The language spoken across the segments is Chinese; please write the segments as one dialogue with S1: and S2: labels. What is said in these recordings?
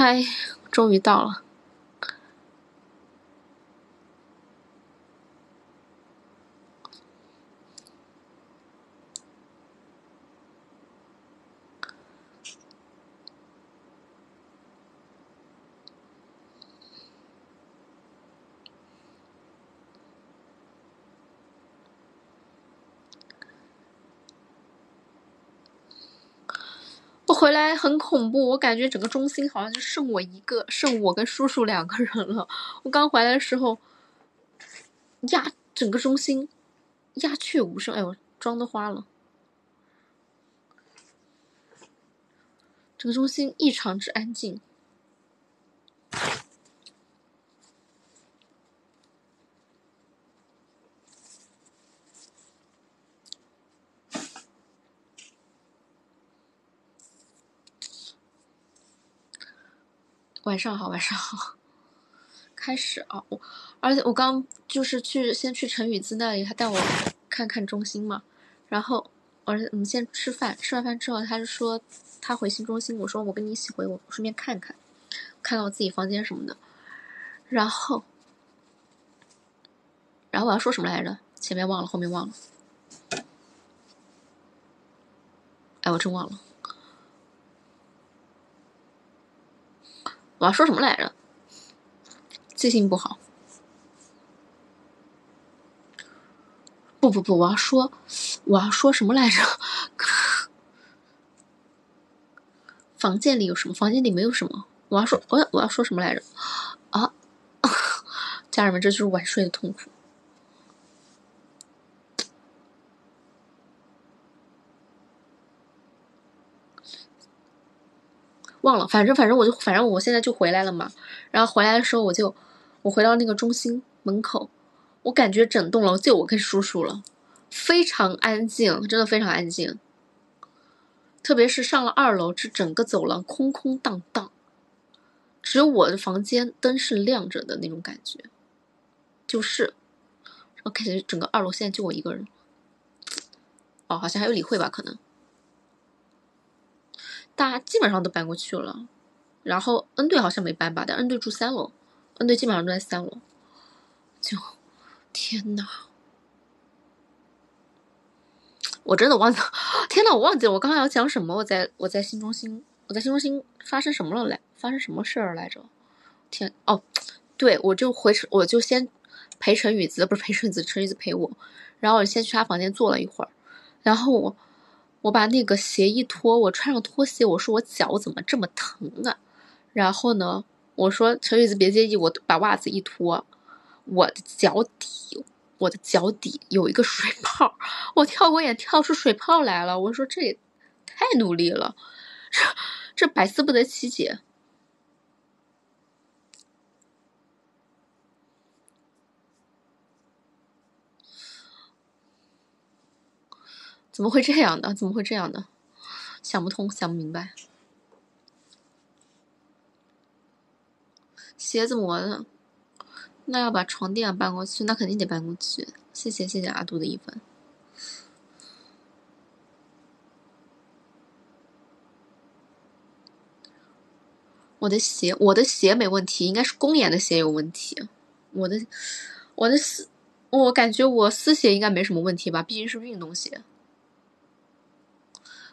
S1: 嗨，终于到了。我回来很恐怖，我感觉整个中心好像就剩我一个，剩我跟叔叔两个人了。我刚回来的时候，鸦整个中心鸦雀无声，哎呦，妆都花了，整个中心异常之安静。晚上好，晚上好，开始啊！我而且我刚就是去先去陈宇姿那里，他带我看看中心嘛。然后而且我们先吃饭，吃完饭之后，他就说他回新中心，我说我跟你一起回，我顺便看看，看看我自己房间什么的。然后，然后我要说什么来着？前面忘了，后面忘了。哎，我真忘了。我要说什么来着？记性不好。不不不，我要说，我要说什么来着？房间里有什么？房间里没有什么。我要说，我要我要说什么来着？啊！家人们，这就是晚睡的痛苦。忘了，反正反正我就反正我现在就回来了嘛。然后回来的时候，我就我回到那个中心门口，我感觉整栋楼就我跟叔叔了，非常安静，真的非常安静。特别是上了二楼，这整个走廊空空荡荡，只有我的房间灯是亮着的那种感觉，就是，我感觉整个二楼现在就我一个人。哦，好像还有李慧吧，可能。大家基本上都搬过去了，然后 N 队好像没搬吧，但 N 队住三楼，N 队基本上都在三楼。就天呐，我真的忘记，天呐，我忘记了我刚刚要讲什么。我在我在新中心，我在新中心发生什么了来？发生什么事儿来着？天哦，对，我就回我就先陪陈雨子，不是陪陈雨子，陈雨子陪我，然后我先去他房间坐了一会儿，然后我。我把那个鞋一脱，我穿上拖鞋，我说我脚怎么这么疼啊？然后呢，我说陈雨子别介意，我把袜子一脱，我的脚底，我的脚底有一个水泡，我跳过也跳出水泡来了。我说这也太努力了，这 这百思不得其解。怎么会这样的？怎么会这样的？想不通，想不明白。鞋子磨的，那要把床垫搬过去，那肯定得搬过去。谢谢谢谢阿杜的一分。我的鞋，我的鞋没问题，应该是公演的鞋有问题。我的，我的丝，我感觉我丝鞋应该没什么问题吧，毕竟是运动鞋。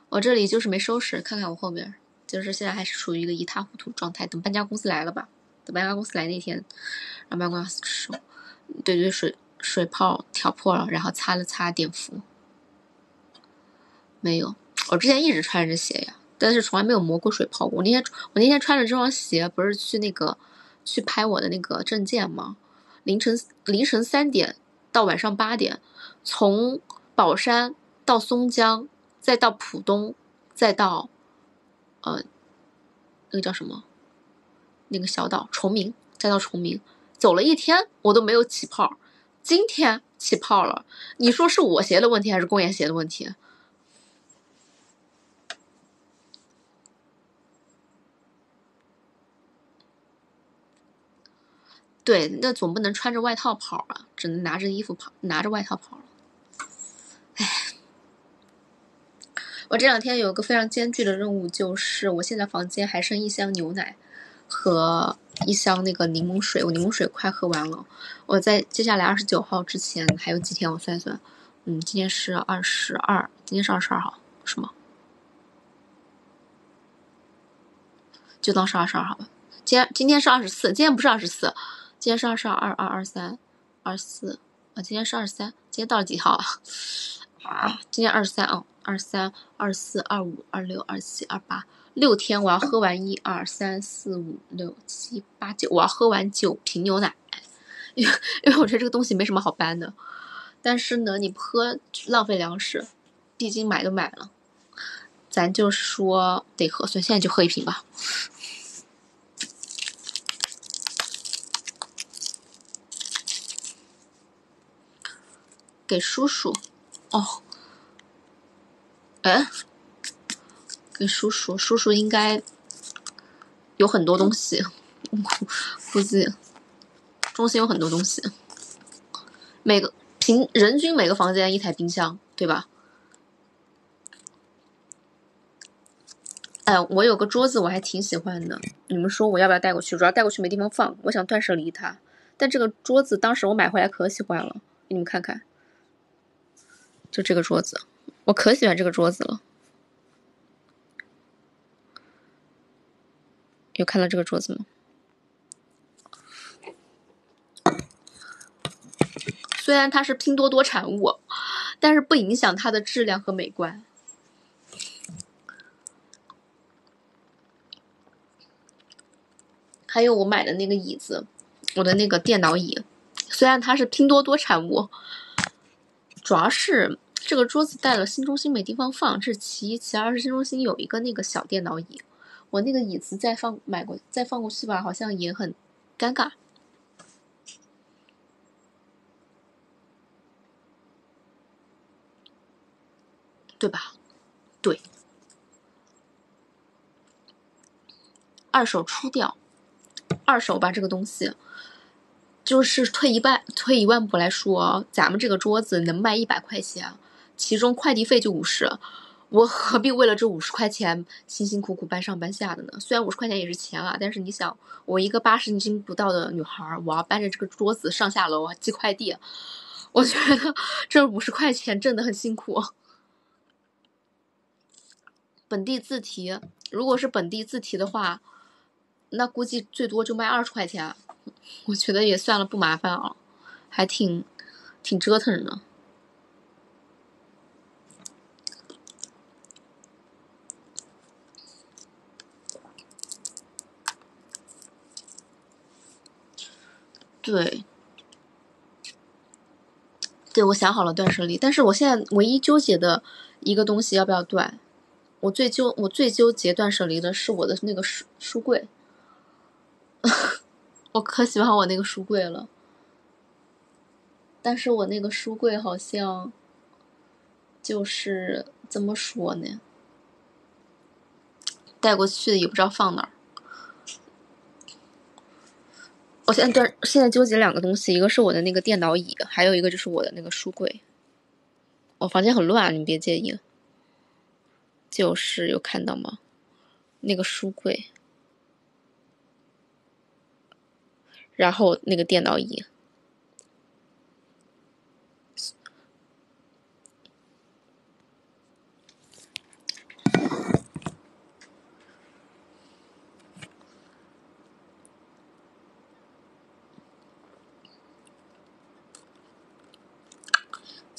S1: 我这里就是没收拾，看看我后面，就是现在还是处于一个一塌糊涂状态。等搬家公司来了吧，等搬家公司来那天，让搬家公司收。对对，水水泡挑破了，然后擦了擦碘伏。没有，我之前一直穿着鞋呀，但是从来没有磨过水泡过。我那天我那天穿着这双鞋，不是去那个去拍我的那个证件吗？凌晨凌晨三点到晚上八点，从宝山到松江。再到浦东，再到，呃，那个叫什么？那个小岛崇明，再到崇明，走了一天，我都没有起泡。今天起泡了，你说是我鞋的问题还是公园鞋的问题？对，那总不能穿着外套跑啊，只能拿着衣服跑，拿着外套跑了。我这两天有个非常艰巨的任务，就是我现在房间还剩一箱牛奶和一箱那个柠檬水，我柠檬水快喝完了。我在接下来二十九号之前还有几天？我算算，嗯，今天是二十二，今天是二十二号，是吗？就当是二十二号吧。今天今天是二十四，今天不是二十四，今天是二十二二二二三二四啊，今天是二十三，今天到了几号？今天二十三啊，二三二四二五二六二七二八，六天我要喝完一二三四五六七八九，我要喝完九瓶牛奶，因为因为我觉得这个东西没什么好搬的，但是呢，你不喝浪费粮食，毕竟买都买了，咱就说得喝，所以现在就喝一瓶吧。给叔叔，哦，哎，给叔叔，叔叔应该有很多东西，估计中心有很多东西，每个平人均每个房间一台冰箱，对吧？哎，我有个桌子，我还挺喜欢的。你们说我要不要带过去？主要带过去没地方放，我想断舍离它。但这个桌子当时我买回来可喜欢了，给你们看看。就这个桌子，我可喜欢这个桌子了。有看到这个桌子吗？虽然它是拼多多产物，但是不影响它的质量和美观。还有我买的那个椅子，我的那个电脑椅，虽然它是拼多多产物，主要是。这个桌子带了新中心没地方放，这是其一；其二是新中心有一个那个小电脑椅，我那个椅子再放买过再放过去吧，好像也很尴尬，对吧？对，二手出掉，二手吧，这个东西。就是退一半退一万步来说，咱们这个桌子能卖一百块钱。其中快递费就五十，我何必为了这五十块钱辛辛苦苦搬上搬下的呢？虽然五十块钱也是钱啊，但是你想，我一个八十斤不到的女孩，我要搬着这个桌子上下楼寄快递，我觉得 这五十块钱挣得很辛苦。本地自提，如果是本地自提的话，那估计最多就卖二十块钱，我觉得也算了不麻烦啊，还挺挺折腾的。对，对，我想好了断舍离，但是我现在唯一纠结的一个东西要不要断？我最纠我最纠结断舍离的是我的那个书书柜，我可喜欢我那个书柜了，但是我那个书柜好像就是怎么说呢？带过去的也不知道放哪儿。我现在对，现在纠结两个东西，一个是我的那个电脑椅，还有一个就是我的那个书柜。我房间很乱，你别介意。就是有看到吗？那个书柜，然后那个电脑椅。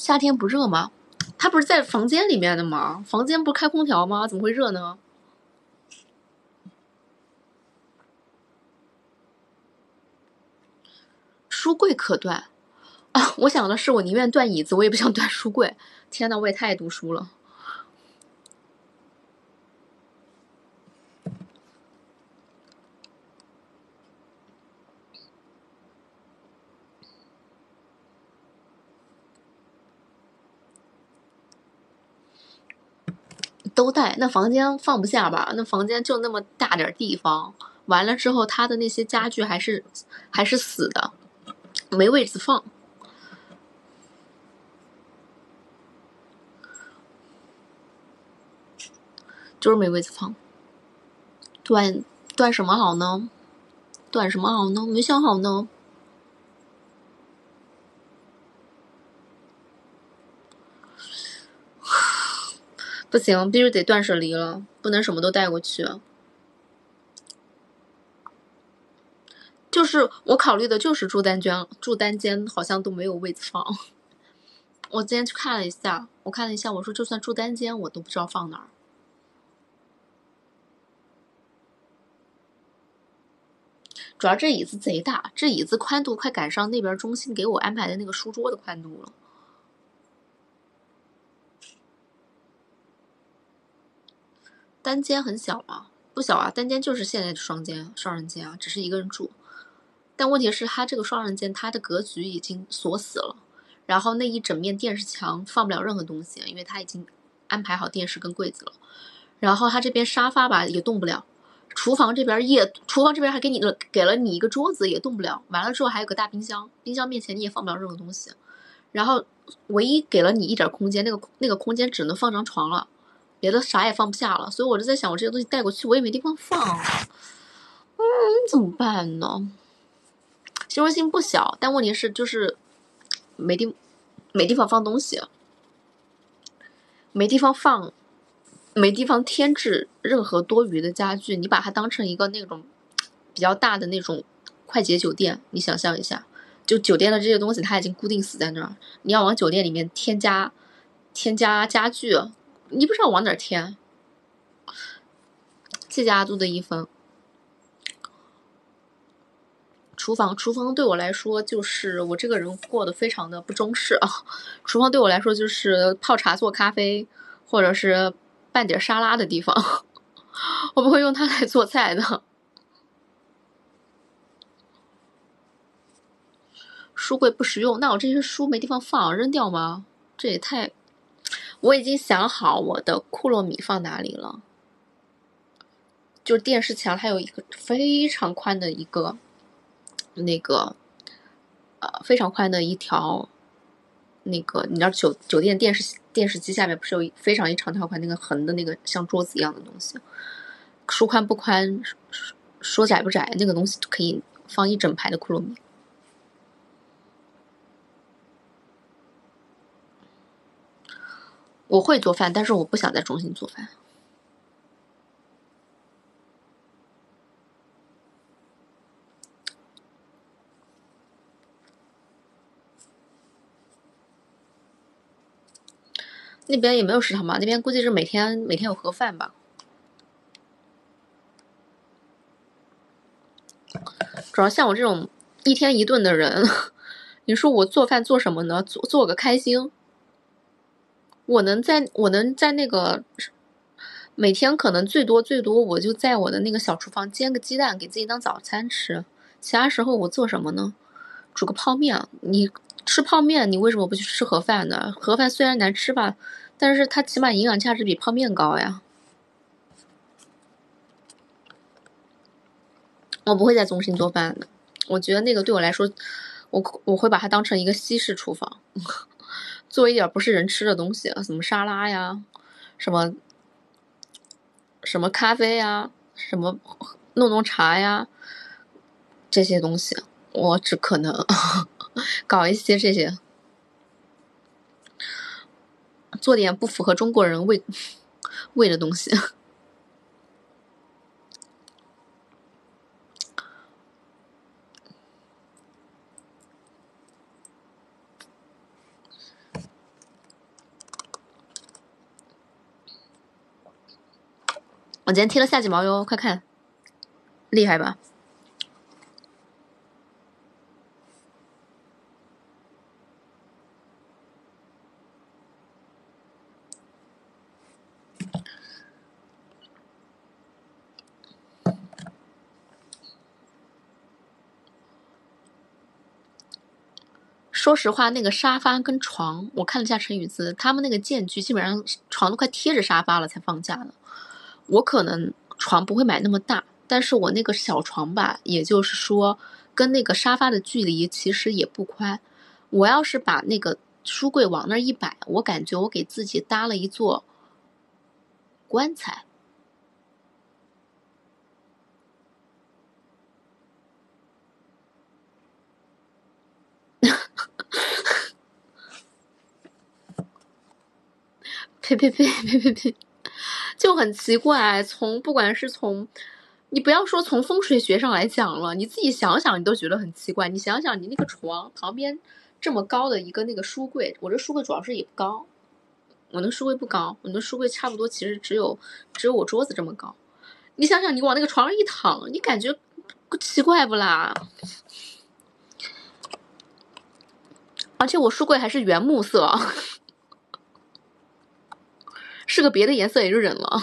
S1: 夏天不热吗？他不是在房间里面的吗？房间不是开空调吗？怎么会热呢？书柜可断啊！我想的是，我宁愿断椅子，我也不想断书柜。天呐，我也太爱读书了。都带，那房间放不下吧？那房间就那么大点地方，完了之后，他的那些家具还是还是死的，没位置放，就是没位置放。断断什么好呢？断什么好呢？没想好呢。不行，必须得断舍离了，不能什么都带过去。就是我考虑的就是住单间，住单间好像都没有位子放。我今天去看了一下，我看了一下，我说就算住单间，我都不知道放哪儿。主要这椅子贼大，这椅子宽度快赶上那边中心给我安排的那个书桌的宽度了。单间很小吗？不小啊，单间就是现在的双间、双人间啊，只是一个人住。但问题是，它这个双人间，它的格局已经锁死了，然后那一整面电视墙放不了任何东西，因为它已经安排好电视跟柜子了。然后它这边沙发吧也动不了。厨房这边也，厨房这边还给你了，给了你一个桌子，也动不了。完了之后还有个大冰箱，冰箱面前你也放不了任何东西。然后唯一给了你一点空间，那个那个空间只能放张床了，别的啥也放不下了。所以我就在想，我这些东西带过去，我也没地方放，嗯，怎么办呢？虚荣心不小，但问题是就是没地没地方放东西，没地方放。没地方添置任何多余的家具，你把它当成一个那种比较大的那种快捷酒店，你想象一下，就酒店的这些东西它已经固定死在那儿，你要往酒店里面添加添加家具，你不知道往哪儿添。谢谢阿杜的一分。厨房，厨房对我来说就是我这个人过得非常的不中式啊，厨房对我来说就是泡茶做咖啡，或者是。拌点沙拉的地方，我不会用它来做菜的。书柜不实用，那我这些书没地方放，扔掉吗？这也太……我已经想好我的库洛米放哪里了。就电视墙，它有一个非常宽的一个那个呃非常宽的一条那个，你知道酒酒店电视。电视机下面不是有非常一长条宽那个横的那个像桌子一样的东西，说宽不宽，说窄不窄，那个东西可以放一整排的库洛米。我会做饭，但是我不想在中心做饭。那边也没有食堂吧？那边估计是每天每天有盒饭吧。主要像我这种一天一顿的人，你说我做饭做什么呢？做做个开心。我能在我能在那个每天可能最多最多，我就在我的那个小厨房煎个鸡蛋给自己当早餐吃。其他时候我做什么呢？煮个泡面。你。吃泡面，你为什么不去吃盒饭呢？盒饭虽然难吃吧，但是它起码营养价值比泡面高呀。我不会在中心做饭的，我觉得那个对我来说，我我会把它当成一个西式厨房，做一点不是人吃的东西，什么沙拉呀，什么什么咖啡呀，什么弄弄茶呀，这些东西，我只可能。搞一些这些，做点不符合中国人胃 胃的东西。我今天贴了下睫毛哟，快看，厉害吧？说实话，那个沙发跟床，我看了一下陈雨姿，他们那个间距基本上床都快贴着沙发了才放假的。我可能床不会买那么大但是我那个小床吧也就是说跟那个沙发的距离其实也不宽。我要是把那个书柜往那儿一摆我感觉我给自己搭了一座棺材。呸呸呸呸呸呸呸就很奇怪。从不管是从，你不要说从风水学上来讲了，你自己想想，你都觉得很奇怪。你想想，你那个床旁边这么高的一个那个书柜，我这书柜主要是也不高，我那书柜不高，我那书柜差不多其实只有只有我桌子这么高。你想想，你往那个床上一躺，你感觉奇怪不啦？而且我书柜还是原木色。是个别的颜色也就忍了。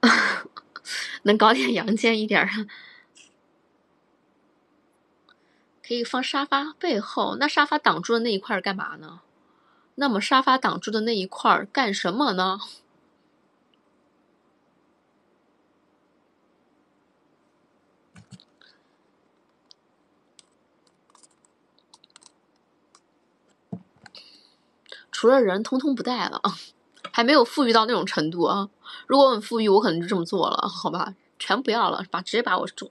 S1: 能搞点阳间一点儿。可以放沙发背后，那沙发挡住的那一块干嘛呢？那么沙发挡住的那一块干什么呢？除了人，通通不带了，还没有富裕到那种程度啊！如果我很富裕，我可能就这么做了，好吧？全不要了，把直接把我住。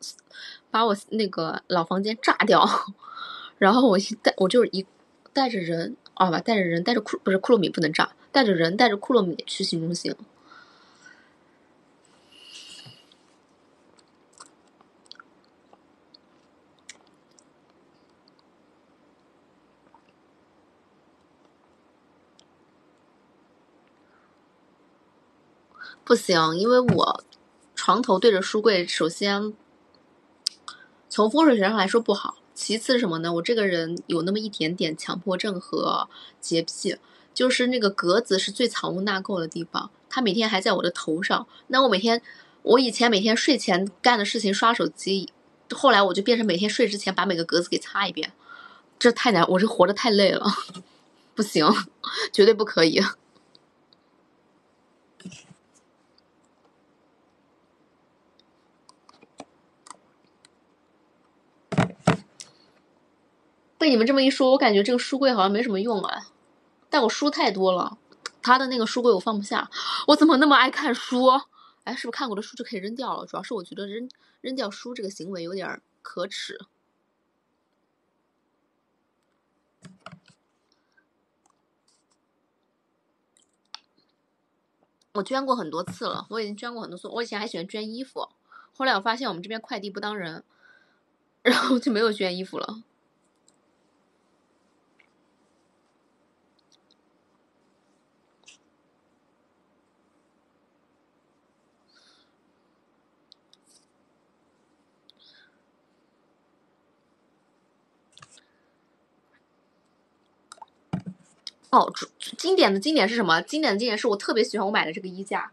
S1: 把我那个老房间炸掉，然后我一带我就是一带着人啊吧，带着人带着库不是库洛米不能炸，带着人带着库洛米去新中心。不行，因为我床头对着书柜，首先。从风水学上来说不好，其次是什么呢？我这个人有那么一点点强迫症和洁癖，就是那个格子是最藏污纳垢的地方，它每天还在我的头上。那我每天，我以前每天睡前干的事情刷手机，后来我就变成每天睡之前把每个格子给擦一遍，这太难，我是活得太累了，不行，绝对不可以。被你们这么一说，我感觉这个书柜好像没什么用啊。但我书太多了，他的那个书柜我放不下。我怎么那么爱看书？哎，是不是看过的书就可以扔掉了？主要是我觉得扔扔掉书这个行为有点可耻。我捐过很多次了，我已经捐过很多次。我以前还喜欢捐衣服，后来我发现我们这边快递不当人，然后就没有捐衣服了。哦，经典的经典是什么？经典的经典是我特别喜欢我买的这个衣架，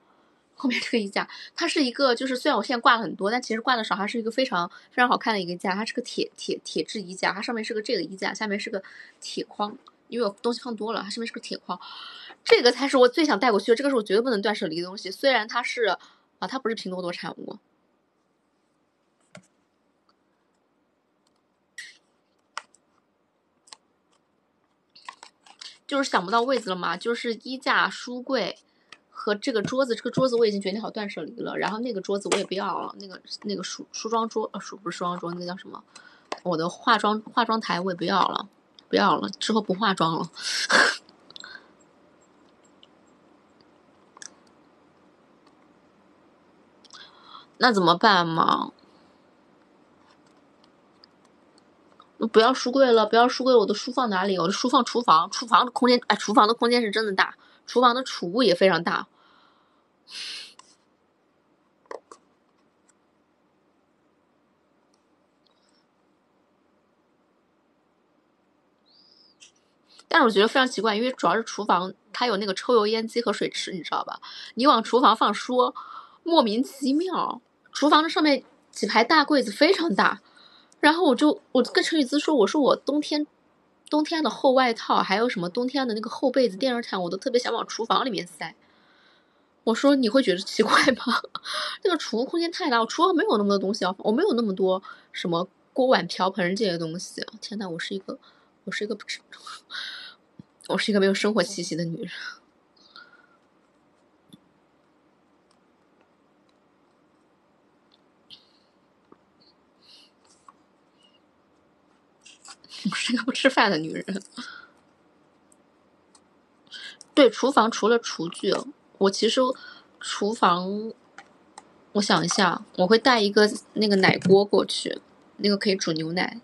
S1: 后面这个衣架，它是一个就是虽然我现在挂了很多，但其实挂的少，它是一个非常非常好看的一个架。它是个铁铁铁质衣架，它上面是个这个衣架，下面是个铁框，因为我东西放多了，它上面是个铁框。这个才是我最想带过去的，这个是我绝对不能断舍离的东西。虽然它是啊，它不是拼多多产物。就是想不到位子了嘛，就是衣架、书柜和这个桌子。这个桌子我已经决定好断舍离了，然后那个桌子我也不要了。那个那个梳梳妆桌，呃，梳不是梳妆桌，那个叫什么？我的化妆化妆台我也不要了，不要了，之后不化妆了。那怎么办嘛？不要书柜了，不要书柜，我的书放哪里？我的书放厨房，厨房的空间，哎，厨房的空间是真的大，厨房的储物也非常大。但是我觉得非常奇怪，因为主要是厨房它有那个抽油烟机和水池，你知道吧？你往厨房放书，莫名其妙。厨房的上面几排大柜子非常大。然后我就我跟陈雨姿说，我说我冬天，冬天的厚外套，还有什么冬天的那个厚被子、电热毯，我都特别想往厨房里面塞。我说你会觉得奇怪吗？那个储物空间太大，我厨房没有那么多东西啊，我没有那么多什么锅碗瓢盆这些东西。天呐，我是一个，我是一个，我是一个没有生活气息的女人。我是个不吃饭的女人。对，厨房除了厨具，我其实厨房，我想一下，我会带一个那个奶锅过去，那个可以煮牛奶，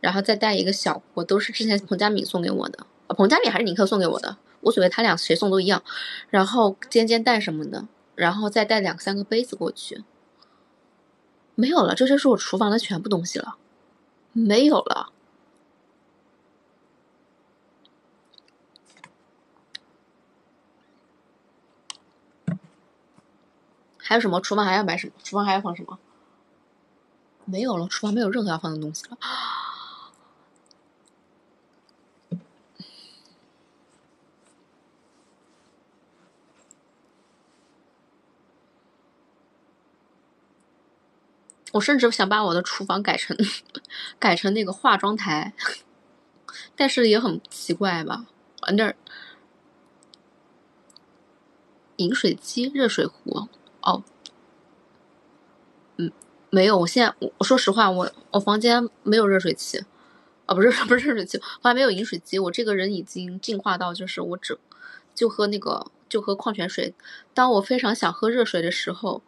S1: 然后再带一个小锅，都是之前彭佳敏送给我的，啊彭佳敏还是尼克送给我的，无所谓，他俩谁送都一样。然后煎煎蛋什么的，然后再带两三个杯子过去。没有了，这就是我厨房的全部东西了，没有了。还有什么？厨房还要买什么？厨房还要放什么？没有了，厨房没有任何要放的东西了。我甚至想把我的厨房改成改成那个化妆台，但是也很奇怪吧？那儿饮水机、热水壶。哦，嗯，没有。我现在我说实话，我我房间没有热水器，哦，不是 不是热水器，房间没有饮水机。我这个人已经进化到就是我只就喝那个就喝矿泉水。当我非常想喝热水的时候，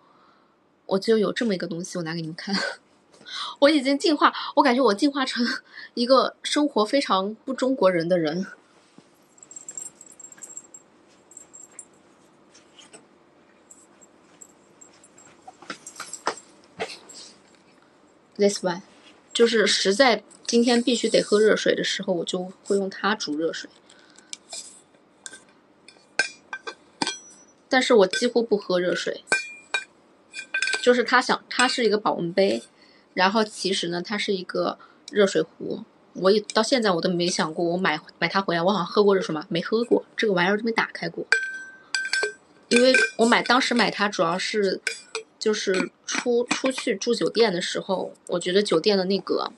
S1: 我就有这么一个东西，我拿给你们看。我已经进化，我感觉我进化成一个生活非常不中国人的人。This one，就是实在今天必须得喝热水的时候，我就会用它煮热水。但是我几乎不喝热水，就是它想它是一个保温杯，然后其实呢它是一个热水壶。我也到现在我都没想过，我买买它回来，我好像喝过热水吗？没喝过，这个玩意儿都没打开过。因为我买当时买它主要是。就是出出去住酒店的时候，我觉得酒店的那个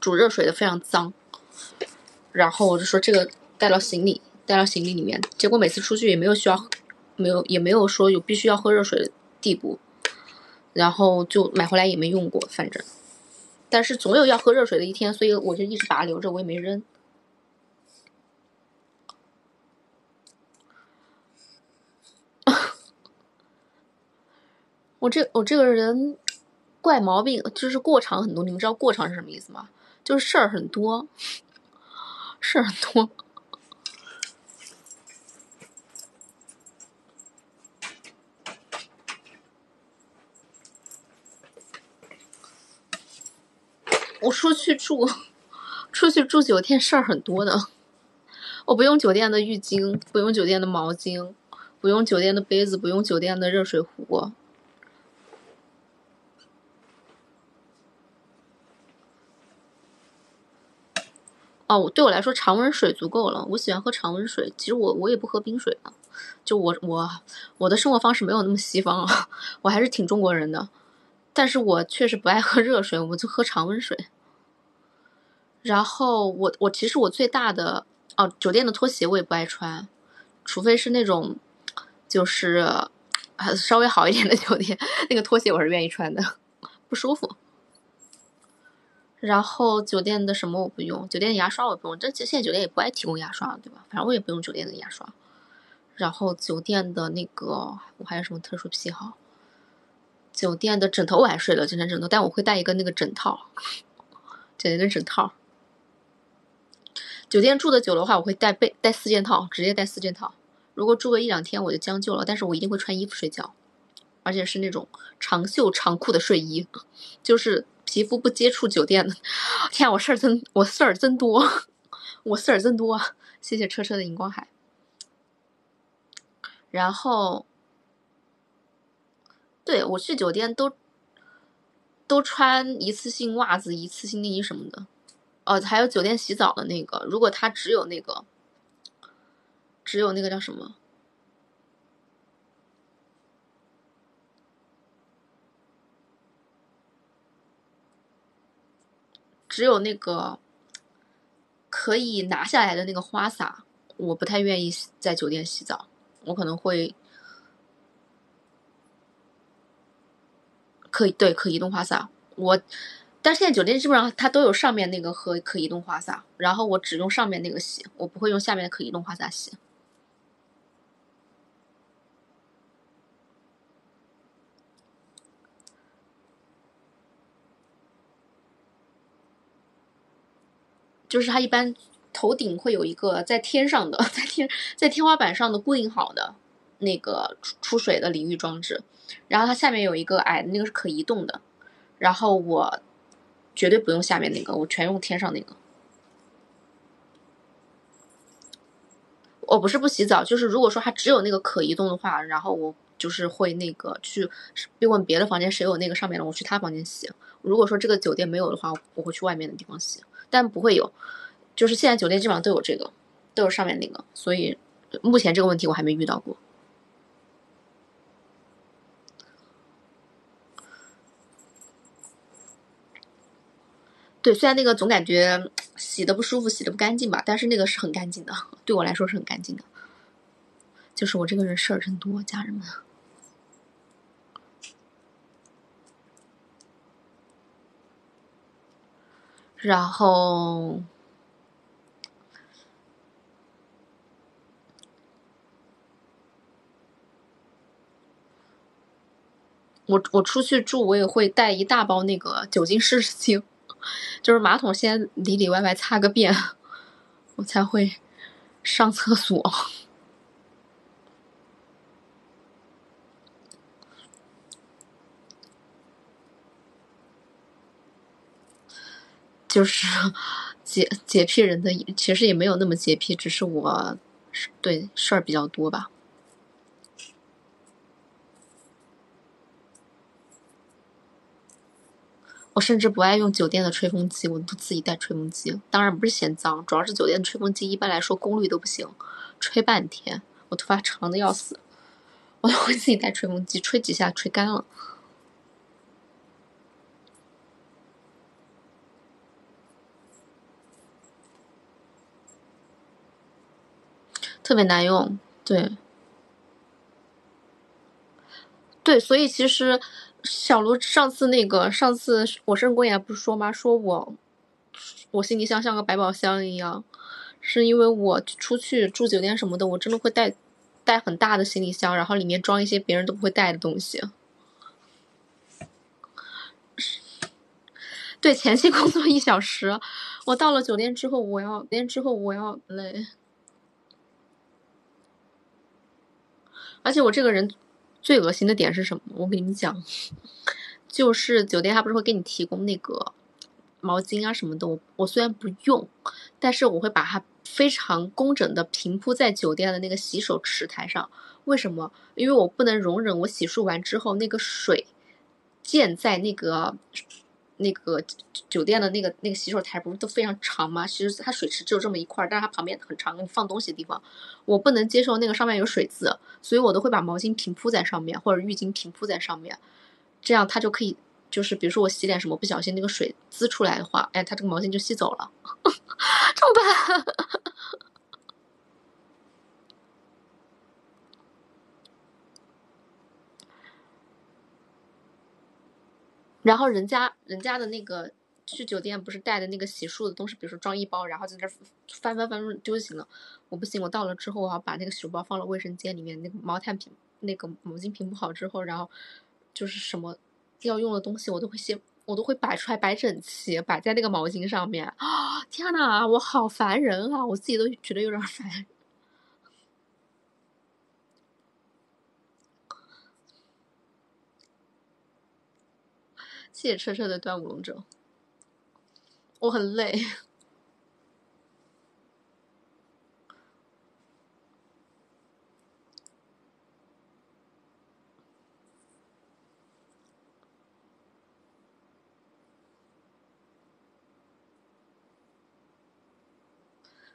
S1: 煮热水的非常脏，然后我就说这个带到行李，带到行李里面。结果每次出去也没有需要，没有也没有说有必须要喝热水的地步，然后就买回来也没用过，反正，但是总有要喝热水的一天，所以我就一直把它留着，我也没扔。我这我这个人怪毛病就是过场很多，你们知道过场是什么意思吗？就是事儿很多，事儿很多。我出去住，出去住酒店事儿很多的。我不用酒店的浴巾，不用酒店的毛巾，不用酒店的杯子，不用酒店的热水壶。哦，对我来说常温水足够了。我喜欢喝常温水，其实我我也不喝冰水的。就我我我的生活方式没有那么西方啊，我还是挺中国人的。但是我确实不爱喝热水，我就喝常温水。然后我我其实我最大的哦，酒店的拖鞋我也不爱穿，除非是那种就是稍微好一点的酒店，那个拖鞋我是愿意穿的，不舒服。然后酒店的什么我不用，酒店的牙刷我不用，这现在酒店也不爱提供牙刷，对吧？反正我也不用酒店的牙刷。然后酒店的那个我还有什么特殊癖好？酒店的枕头我还睡了，酒店枕头，但我会带一个那个枕套，酒店的枕套。酒店住的久的话，我会带被带四件套，直接带四件套。如果住个一两天我就将就了，但是我一定会穿衣服睡觉，而且是那种长袖长裤的睡衣，就是。皮肤不接触酒店的，天，我事儿真，我事儿真多，我事儿真多。谢谢车车的荧光海。然后，对我去酒店都都穿一次性袜子、一次性内衣什么的。哦，还有酒店洗澡的那个，如果它只有那个，只有那个叫什么？只有那个可以拿下来的那个花洒，我不太愿意在酒店洗澡，我可能会可以对可移动花洒，我但现在酒店基本上它都有上面那个和可移动花洒，然后我只用上面那个洗，我不会用下面的可移动花洒洗。就是它一般头顶会有一个在天上的，在天在天花板上的固定好的那个出出水的淋浴装置，然后它下面有一个矮的那个是可移动的，然后我绝对不用下面那个，我全用天上那个。我不是不洗澡，就是如果说它只有那个可移动的话，然后我就是会那个去问别的房间谁有那个上面的，我去他房间洗。如果说这个酒店没有的话，我会去外面的地方洗。但不会有，就是现在酒店基本上都有这个，都有上面那个，所以目前这个问题我还没遇到过。对，虽然那个总感觉洗的不舒服，洗的不干净吧，但是那个是很干净的，对我来说是很干净的。就是我这个人事儿真多，家人们。然后，我我出去住，我也会带一大包那个酒精湿纸巾，就是马桶先里里外外擦个遍，我才会上厕所。就是 洁洁癖人的，其实也没有那么洁癖，只是我对事儿比较多吧。我甚至不爱用酒店的吹风机，我都自己带吹风机。当然不是嫌脏，主要是酒店的吹风机一般来说功率都不行，吹半天，我头发长的要死，我都会自己带吹风机，吹几下吹干了。特别难用，对，对，所以其实小卢上次那个上次我生日公演不是说吗？说我我行李箱像个百宝箱一样，是因为我出去住酒店什么的，我真的会带带很大的行李箱，然后里面装一些别人都不会带的东西。对，前期工作一小时，我到了酒店之后，我要酒店之后我要累。而且我这个人最恶心的点是什么？我跟你们讲，就是酒店他不是会给你提供那个毛巾啊什么的，我我虽然不用，但是我会把它非常工整的平铺在酒店的那个洗手池台上。为什么？因为我不能容忍我洗漱完之后那个水溅在那个。那个酒店的那个那个洗手台不是都非常长吗？其实它水池只有这么一块，但是它旁边很长，你放东西的地方，我不能接受那个上面有水渍，所以我都会把毛巾平铺在上面，或者浴巾平铺在上面，这样它就可以，就是比如说我洗脸什么不小心那个水滋出来的话，哎，它这个毛巾就吸走了，这么办？然后人家人家的那个去酒店不是带的那个洗漱的东西，比如说装一包，然后在那翻翻翻丢就行了。我不行，我到了之后我要把那个洗漱包放到卫生间里面，那个毛毯平那个毛巾平铺好之后，然后就是什么要用的东西我都会先我都会摆出来摆整齐，摆在那个毛巾上面啊！天呐，我好烦人啊！我自己都觉得有点烦。谢谢车车的端午龙舟，我很累。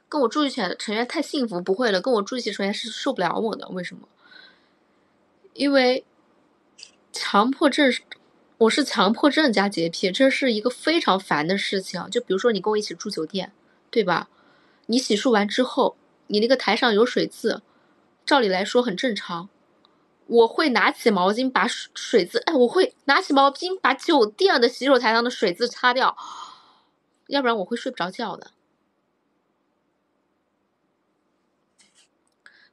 S1: 跟我住一起的成员太幸福，不会了。跟我住一起成员是受不了我的，为什么？因为强迫症。我是强迫症加洁癖，这是一个非常烦的事情。就比如说你跟我一起住酒店，对吧？你洗漱完之后，你那个台上有水渍，照理来说很正常。我会拿起毛巾把水水渍，哎，我会拿起毛巾把酒店的洗手台上的水渍擦掉，要不然我会睡不着觉的。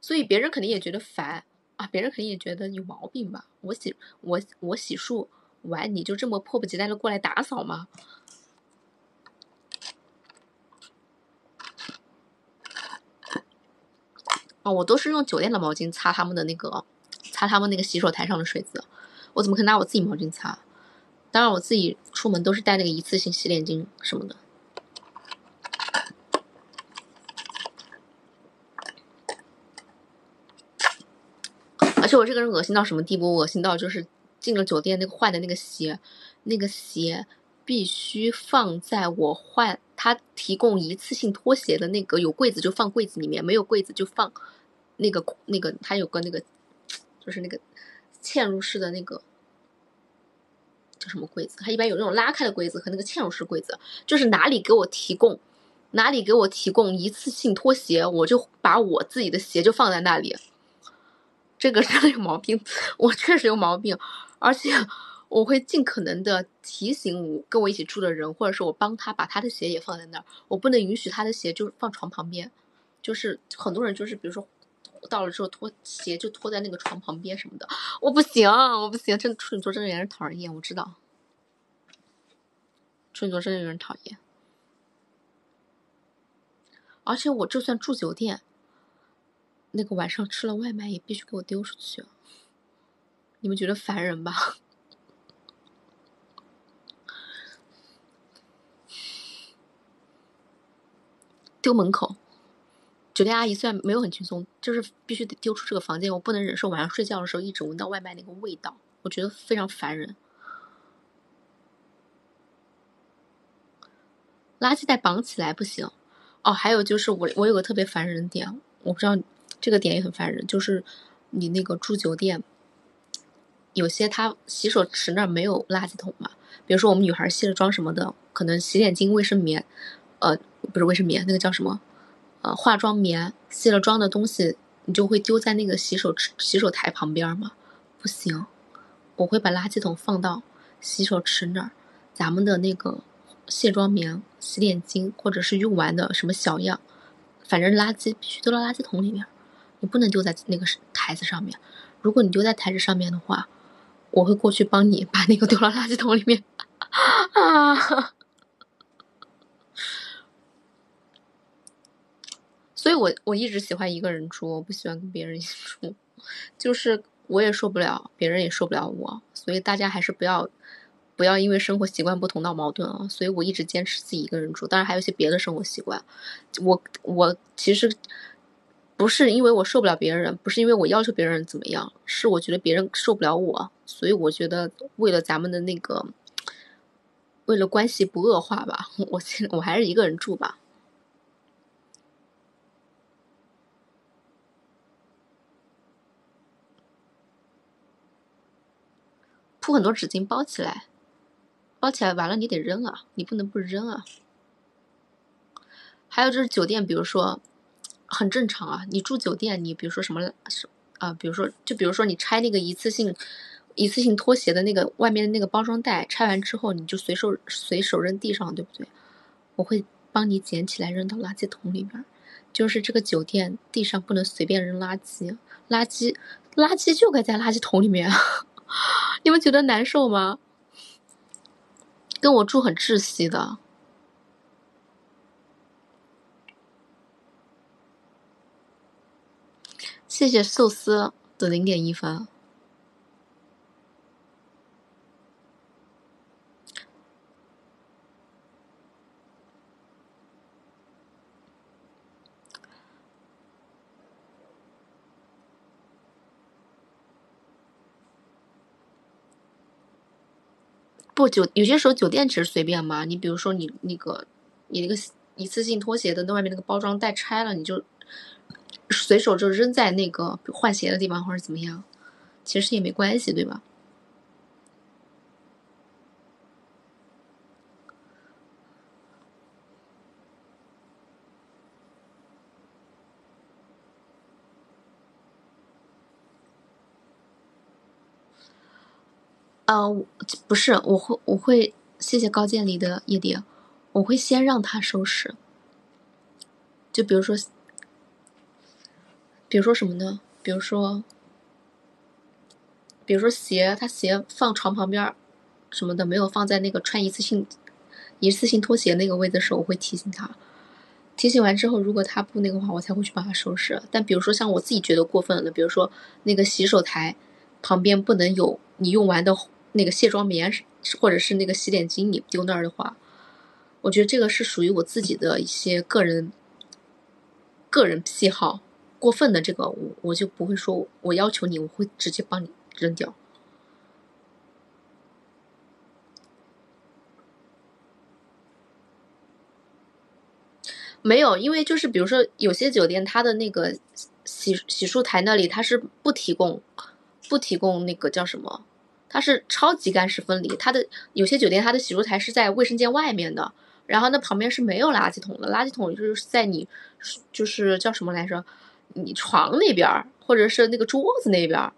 S1: 所以别人肯定也觉得烦啊，别人肯定也觉得有毛病吧？我洗我我洗漱完你就这么迫不及待的过来打扫吗？哦，我都是用酒店的毛巾擦他们的那个。擦他们那个洗手台上的水渍，我怎么可能拿我自己毛巾擦？当然，我自己出门都是带那个一次性洗脸巾什么的。而且我这个人恶心到什么地步？恶心到就是进了酒店那个换的那个鞋，那个鞋必须放在我换他提供一次性拖鞋的那个有柜子就放柜子里面，没有柜子就放那个那个他有个那个。就是那个嵌入式的那个叫什么柜子？它一般有那种拉开的柜子和那个嵌入式柜子。就是哪里给我提供，哪里给我提供一次性拖鞋，我就把我自己的鞋就放在那里。这个真的 有毛病，我确实有毛病，而且我会尽可能的提醒我跟我一起住的人，或者是我帮他把他的鞋也放在那儿。我不能允许他的鞋就放床旁边。就是很多人就是比如说。到了之后脱鞋就脱在那个床旁边什么的，我不行，我不行，真的处女座真的有人讨人厌，我知道，处女座真的有人讨厌，而且我就算住酒店，那个晚上吃了外卖也必须给我丢出去，你们觉得烦人吧？丢门口。酒店阿姨虽然没有很轻松，就是必须得丢出这个房间。我不能忍受晚上睡觉的时候一直闻到外卖那个味道，我觉得非常烦人。垃圾袋绑起来不行。哦，还有就是我我有个特别烦人的点，我不知道这个点也很烦人，就是你那个住酒店，有些他洗手池那儿没有垃圾桶嘛？比如说我们女孩卸了妆什么的，可能洗脸巾、卫生棉，呃，不是卫生棉，那个叫什么？呃，化妆棉、卸了妆的东西，你就会丢在那个洗手池、洗手台旁边吗？不行，我会把垃圾桶放到洗手池那儿。咱们的那个卸妆棉、洗脸巾，或者是用完的什么小样，反正垃圾必须丢到垃圾桶里面，你不能丢在那个台子上面。如果你丢在台子上面的话，我会过去帮你把那个丢到垃圾桶里面。啊！所以，我我一直喜欢一个人住，我不喜欢跟别人一起住，就是我也受不了，别人也受不了我，所以大家还是不要不要因为生活习惯不同闹矛盾啊。所以我一直坚持自己一个人住，当然还有一些别的生活习惯。我我其实不是因为我受不了别人，不是因为我要求别人怎么样，是我觉得别人受不了我，所以我觉得为了咱们的那个，为了关系不恶化吧，我现我还是一个人住吧。铺很多纸巾包起来，包起来完了你得扔啊，你不能不扔啊。还有就是酒店，比如说很正常啊，你住酒店，你比如说什么啊，比如说就比如说你拆那个一次性一次性拖鞋的那个外面的那个包装袋，拆完之后你就随手随手扔地上，对不对？我会帮你捡起来扔到垃圾桶里边。就是这个酒店地上不能随便扔垃圾，垃圾垃圾就该在垃圾桶里面。你们觉得难受吗？跟我住很窒息的。谢谢寿司的零点一分。不酒有些时候酒店其实随便嘛，你比如说你那个你那个一次性拖鞋的那外面那个包装袋拆了，你就随手就扔在那个换鞋的地方或者怎么样，其实也没关系，对吧？呃，不是，我会我会谢谢高渐离的夜蝶，我会先让他收拾。就比如说。比如说什么呢？比如说，比如说鞋，他鞋放床旁边什么的，没有放在那个穿一次性一次性拖鞋那个位置的时候，我会提醒他。提醒完之后，如果他不那个话，我才会去帮他收拾。但比如说像我自己觉得过分的，比如说那个洗手台旁边不能有你用完的那个卸妆棉，或者是那个洗脸巾你丢那儿的话，我觉得这个是属于我自己的一些个人个人癖好。过分的这个，我我就不会说，我要求你，我会直接帮你扔掉。没有，因为就是比如说有些酒店，它的那个洗洗漱台那里它是不提供不提供那个叫什么，它是超级干湿分离。它的有些酒店它的洗漱台是在卫生间外面的，然后那旁边是没有垃圾桶的，垃圾桶就是在你就是叫什么来着？你床那边或者是那个桌子那边，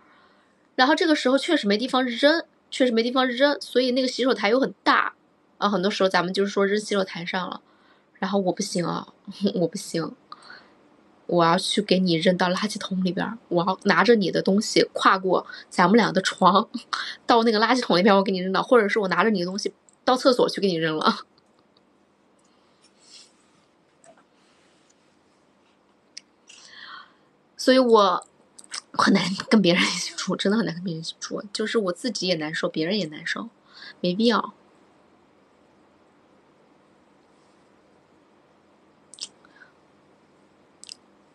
S1: 然后这个时候确实没地方扔，确实没地方扔，所以那个洗手台又很大啊，很多时候咱们就是说扔洗手台上了。然后我不行啊，我不行，我要去给你扔到垃圾桶里边我要拿着你的东西跨过咱们俩的床，到那个垃圾桶那边我给你扔到，或者是我拿着你的东西到厕所去给你扔了。所以我很难跟别人一起住，真的很难跟别人一起住，就是我自己也难受，别人也难受，没必要。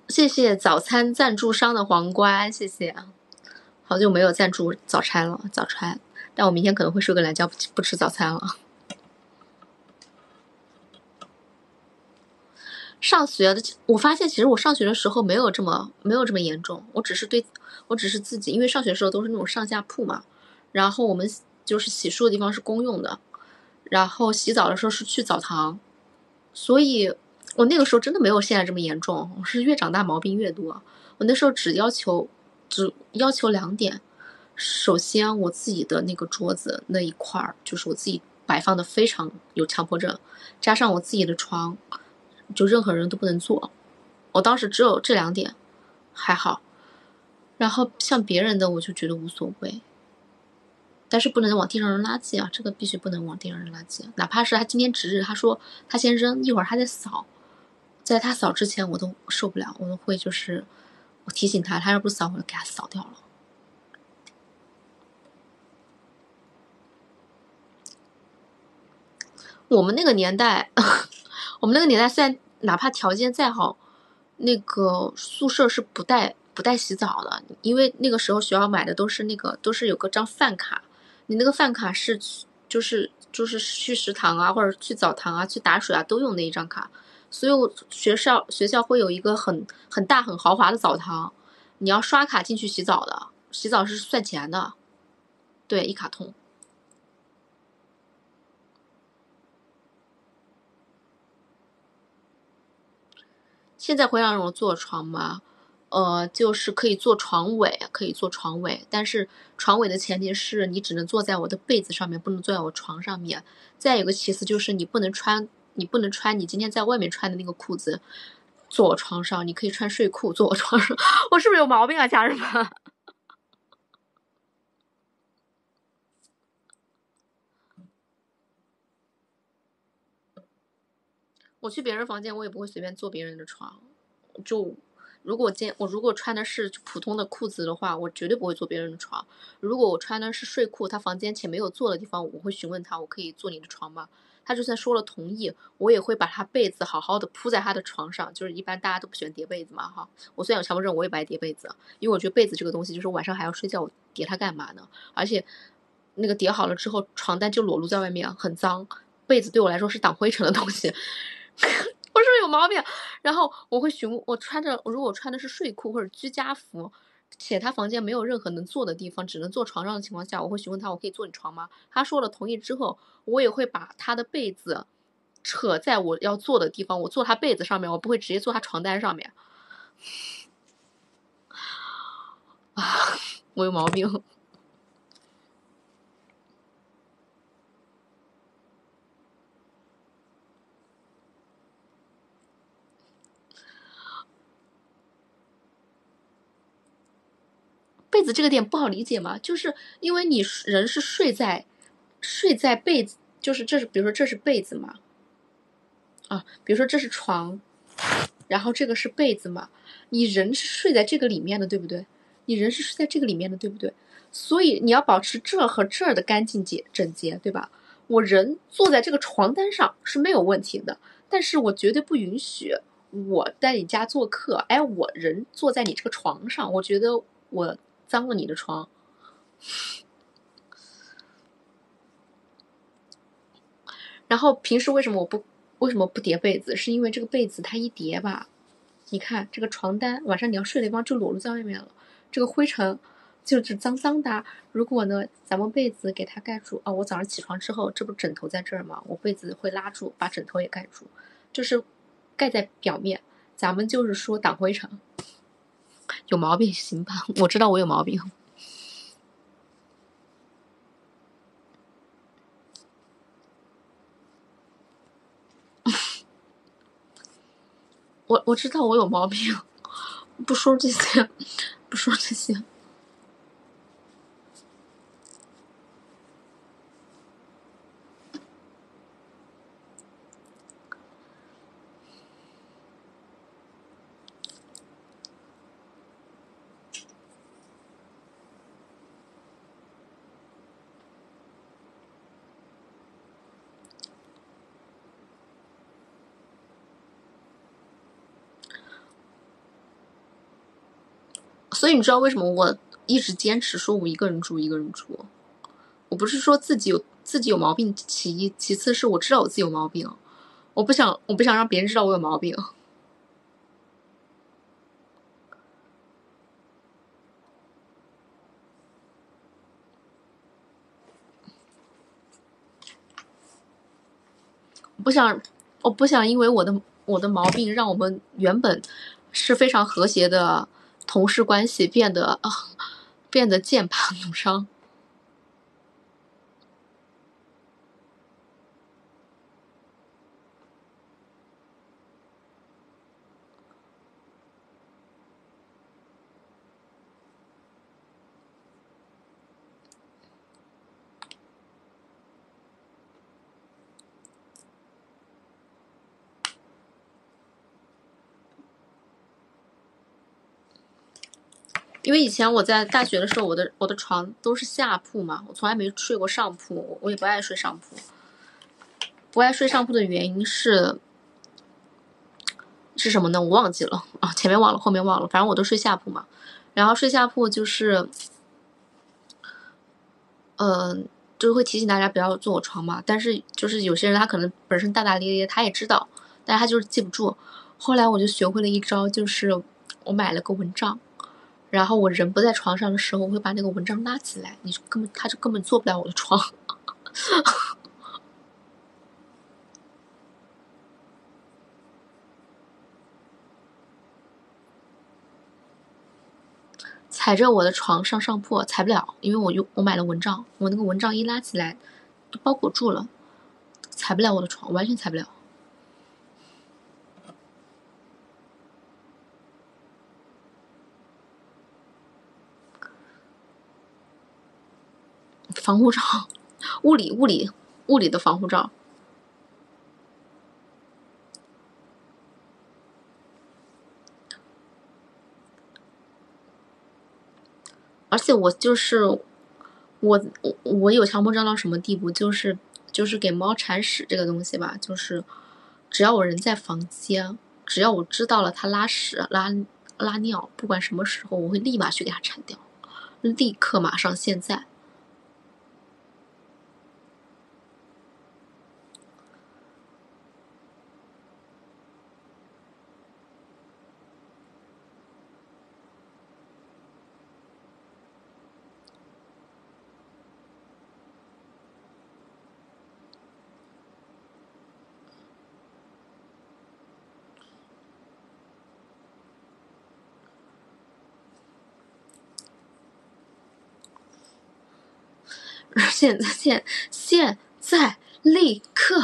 S1: 谢谢早餐赞助商的皇冠，谢谢。好久没有赞助早餐了，早餐。但我明天可能会睡个懒觉，不不吃早餐了。上学的，我发现其实我上学的时候没有这么没有这么严重。我只是对，我只是自己，因为上学的时候都是那种上下铺嘛。然后我们就是洗漱的地方是公用的，然后洗澡的时候是去澡堂，所以。我那个时候真的没有现在这么严重，我是越长大毛病越多。我那时候只要求，只要求两点：首先，我自己的那个桌子那一块儿，就是我自己摆放的非常有强迫症，加上我自己的床，就任何人都不能做。我当时只有这两点，还好。然后像别人的，我就觉得无所谓。但是不能往地上扔垃圾啊，这个必须不能往地上扔垃圾，哪怕是他今天值日，他说他先扔一会儿，他再扫。在他扫之前，我都受不了，我都会就是我提醒他，他要不扫，我就给他扫掉了。我们那个年代，我们那个年代虽然哪怕条件再好，那个宿舍是不带不带洗澡的，因为那个时候学校买的都是那个都是有个张饭卡，你那个饭卡是就是就是去食堂啊或者去澡堂啊去打水啊都用那一张卡。所以，我学校学校会有一个很很大很豪华的澡堂，你要刷卡进去洗澡的，洗澡是算钱的，对，一卡通。现在会让我坐床吗？呃，就是可以坐床尾，可以坐床尾，但是床尾的前提是你只能坐在我的被子上面，不能坐在我床上面。再有个其次就是你不能穿。你不能穿你今天在外面穿的那个裤子坐我床上，你可以穿睡裤坐我床上。我是不是有毛病啊，家人们？我去别人房间，我也不会随便坐别人的床。就如果今我如果穿的是普通的裤子的话，我绝对不会坐别人的床。如果我穿的是睡裤，他房间且没有坐的地方，我会询问他，我可以坐你的床吗？他就算说了同意，我也会把他被子好好的铺在他的床上。就是一般大家都不喜欢叠被子嘛，哈。我虽然有强迫症，我也不爱叠被子，因为我觉得被子这个东西，就是晚上还要睡觉，我叠它干嘛呢？而且，那个叠好了之后，床单就裸露在外面，很脏。被子对我来说是挡灰尘的东西，我是不是有毛病？然后我会询问，我穿着，如果我穿的是睡裤或者居家服。且他房间没有任何能坐的地方，只能坐床上的情况下，我会询问他，我可以坐你床吗？他说了同意之后，我也会把他的被子扯在我要坐的地方，我坐他被子上面，我不会直接坐他床单上面。啊，我有毛病。被子这个点不好理解吗？就是因为你人是睡在睡在被子，就是这是比如说这是被子嘛，啊，比如说这是床，然后这个是被子嘛，你人是睡在这个里面的，对不对？你人是睡在这个里面的，对不对？所以你要保持这和这儿的干净洁整洁，对吧？我人坐在这个床单上是没有问题的，但是我绝对不允许我在你家做客，哎，我人坐在你这个床上，我觉得我脏了你的床。然后平时为什么我不为什么不叠被子？是因为这个被子它一叠吧，你看这个床单晚上你要睡的地方就裸露在外面了，这个灰尘。就是脏脏的，如果呢，咱们被子给它盖住啊，我早上起床之后，这不枕头在这儿吗？我被子会拉住，把枕头也盖住，就是盖在表面。咱们就是说挡灰尘，有毛病行吧？我知道我有毛病，我我知道我有毛病，不说这些，不说这些。所你知道为什么我一直坚持说我一个人住一个人住？我不是说自己有自己有毛病，其一，其次是我知道我自己有毛病，我不想我不想让别人知道我有毛病。不想我不想因为我的我的毛病让我们原本是非常和谐的。同事关系变得，变得剑拔弩张。因为以前我在大学的时候，我的我的床都是下铺嘛，我从来没睡过上铺，我也不爱睡上铺。不爱睡上铺的原因是是什么呢？我忘记了啊，前面忘了，后面忘了，反正我都睡下铺嘛。然后睡下铺就是，嗯，就是会提醒大家不要坐我床嘛。但是就是有些人他可能本身大大咧咧，他也知道，但是他就是记不住。后来我就学会了一招，就是我买了个蚊帐。然后我人不在床上的时候，我会把那个蚊帐拉起来，你就根本他就根本坐不了我的床。踩着我的床上上铺，踩不了，因为我用我买了蚊帐，我那个蚊帐一拉起来，都包裹住了，踩不了我的床，完全踩不了。防护罩，物理物理物理的防护罩，而且我就是我我我有强迫症到什么地步？就是就是给猫铲屎这个东西吧，就是只要我人在房间，只要我知道了它拉屎拉拉尿，不管什么时候，我会立马去给它铲掉，立刻马上现在。现在，现现在，立刻！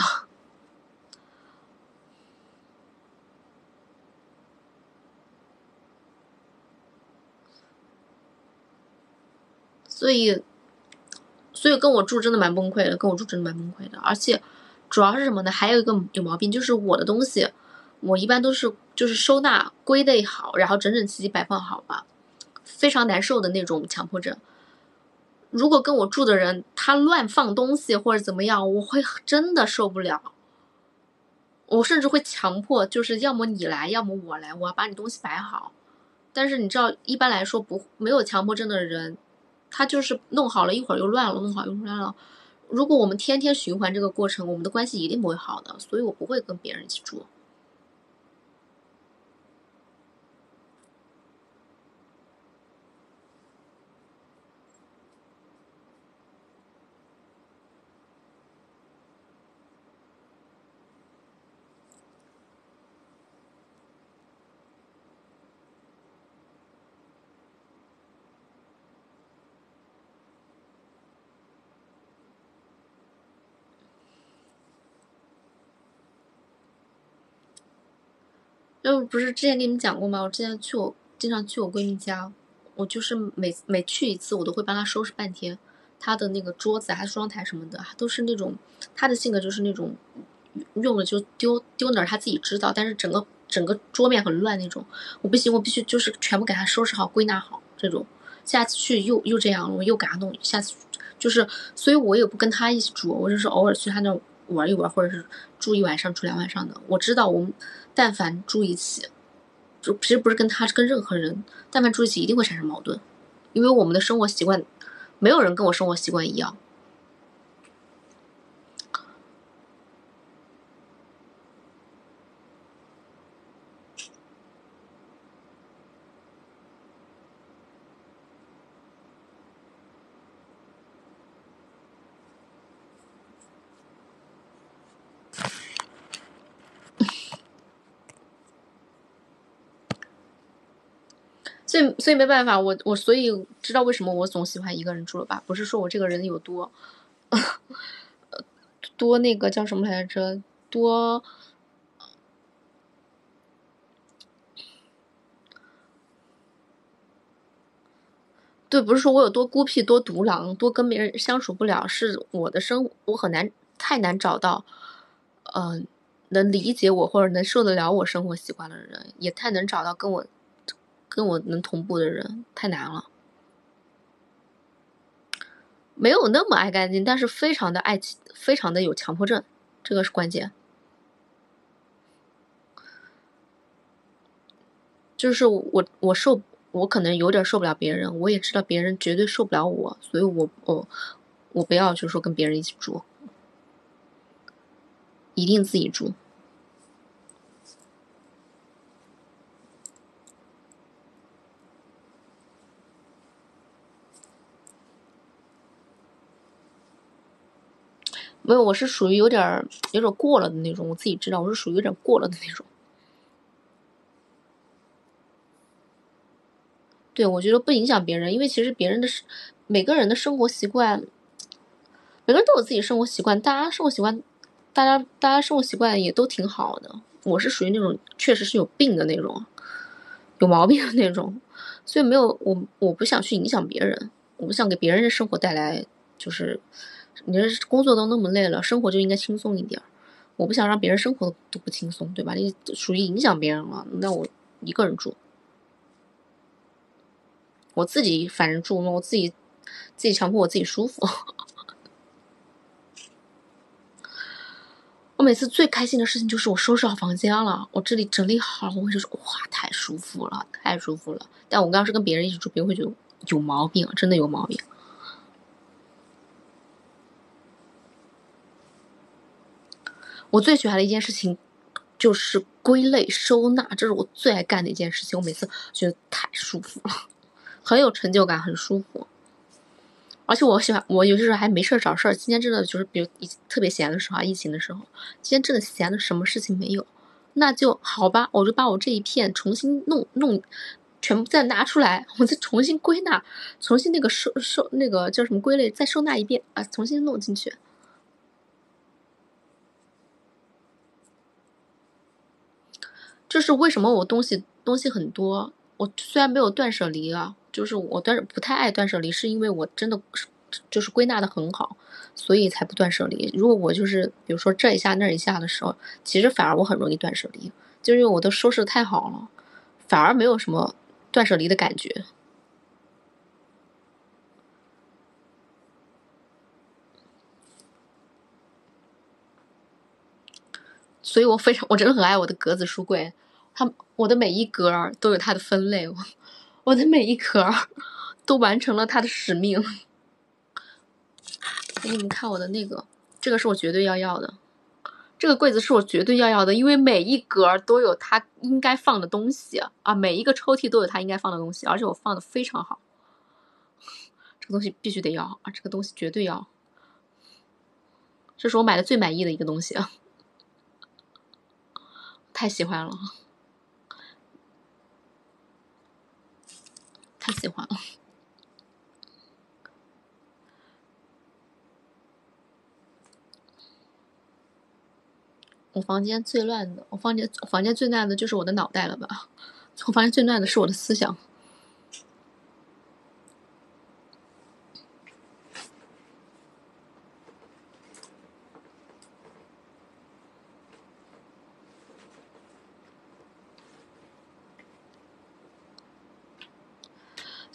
S1: 所以，所以跟我住真的蛮崩溃的，跟我住真的蛮崩溃的。而且，主要是什么呢？还有一个有毛病，就是我的东西，我一般都是就是收纳归类好，然后整整齐齐摆放好吧，非常难受的那种强迫症。如果跟我住的人他乱放东西或者怎么样，我会真的受不了。我甚至会强迫，就是要么你来，要么我来，我要把你东西摆好。但是你知道，一般来说不没有强迫症的人，他就是弄好了一会儿又乱了，弄好又乱了。如果我们天天循环这个过程，我们的关系一定不会好的。所以我不会跟别人一起住。就不是之前跟你们讲过吗？我之前去我经常去我闺蜜家，我就是每每去一次，我都会帮她收拾半天，她的那个桌子还双台什么的，都是那种她的性格就是那种用了就丢丢哪儿她自己知道，但是整个整个桌面很乱那种，我不行，我必须就是全部给她收拾好归纳好这种，下次去又又这样了，我又给她弄，下次就是，所以我也不跟她一起住，我就是偶尔去她那玩一玩，或者是住一晚上住两晚上的，我知道我们。但凡住一起，就其实不是跟他，是跟任何人。但凡住一起，一定会产生矛盾，因为我们的生活习惯，没有人跟我生活习惯一样。所以，没办法，我我所以知道为什么我总喜欢一个人住了吧？不是说我这个人有多，多那个叫什么来着？多，对，不是说我有多孤僻、多独狼、多跟别人相处不了，是我的生我很难太难找到，嗯，能理解我或者能受得了我生活习惯的人，也太能找到跟我。跟我能同步的人太难了，没有那么爱干净，但是非常的爱，非常的有强迫症，这个是关键。就是我我受我可能有点受不了别人，我也知道别人绝对受不了我，所以我我我不要就是说跟别人一起住，一定自己住。没有，我是属于有点儿有点过了的那种，我自己知道，我是属于有点过了的那种。对，我觉得不影响别人，因为其实别人的，每个人的生活习惯，每个人都有自己生活习惯，大家生活习惯，大家大家生活习惯也都挺好的。我是属于那种确实是有病的那种，有毛病的那种，所以没有我我不想去影响别人，我不想给别人的生活带来就是。你这工作都那么累了，生活就应该轻松一点。我不想让别人生活都不轻松，对吧？你属于影响别人了，那我一个人住，我自己反正住嘛，我自己自己强迫我自己舒服。我每次最开心的事情就是我收拾好房间了，我这里整理好了，我就说哇，太舒服了，太舒服了。但我刚要是跟别人一起住，别人会觉得有毛病，真的有毛病。我最喜欢的一件事情，就是归类收纳，这是我最爱干的一件事情。我每次觉得太舒服了，很有成就感，很舒服。而且我喜欢，我有些时候还没事儿找事儿。今天真的就是，比如特别闲的时候啊，疫情的时候，今天真的闲的什么事情没有，那就好吧，我就把我这一片重新弄弄，全部再拿出来，我再重新归纳，重新那个收收那个叫什么归类，再收纳一遍啊，重新弄进去。这是为什么？我东西东西很多，我虽然没有断舍离啊，就是我断不太爱断舍离，是因为我真的就是归纳的很好，所以才不断舍离。如果我就是比如说这一下那一下的时候，其实反而我很容易断舍离，就因为我都收拾的太好了，反而没有什么断舍离的感觉。所以我非常，我真的很爱我的格子书柜，它我的每一格都有它的分类，我的每一格 都完成了它的使命。给你们看我的那个，这个是我绝对要要的，这个柜子是我绝对要要的，因为每一格都有它应该放的东西啊，每一个抽屉都有它应该放的东西，而且我放的非常好，这个东西必须得要啊，这个东西绝对要，这是我买的最满意的一个东西啊。太喜欢了，喜欢了。我房间最乱的，我房间房间最乱的就是我的脑袋了吧？我房间最乱的是我的思想。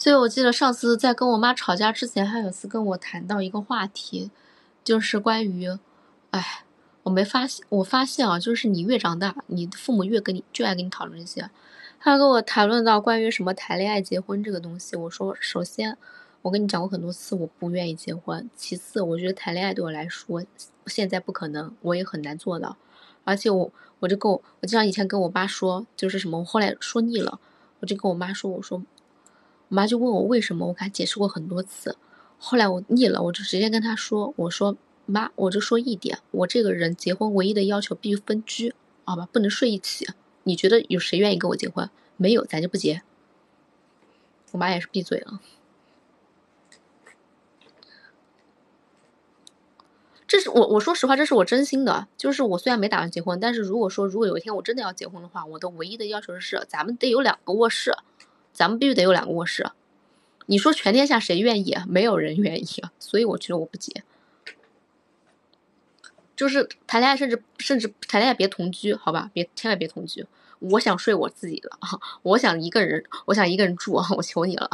S1: 所以我记得上次在跟我妈吵架之前，还有次跟我谈到一个话题，就是关于，哎，我没发现，我发现啊，就是你越长大，你的父母越跟你就爱跟你讨论这些。他跟我谈论到关于什么谈恋爱、结婚这个东西，我说，首先，我跟你讲过很多次，我不愿意结婚。其次，我觉得谈恋爱对我来说现在不可能，我也很难做到。而且我，我就跟我，我经常以前跟我爸说，就是什么，我后来说腻了，我就跟我妈说，我说。我妈就问我为什么，我给她解释过很多次，后来我腻了，我就直接跟她说：“我说妈，我就说一点，我这个人结婚唯一的要求必须分居，好吧，不能睡一起。你觉得有谁愿意跟我结婚？没有，咱就不结。”我妈也是闭嘴了。这是我我说实话，这是我真心的，就是我虽然没打算结婚，但是如果说如果有一天我真的要结婚的话，我的唯一的要求是，咱们得有两个卧室。咱们必须得有两个卧室，你说全天下谁愿意？没有人愿意，所以我觉得我不结。就是谈恋爱，甚至甚至谈恋爱别同居，好吧？别千万别同居。我想睡我自己的，我想一个人，我想一个人住，我求你了，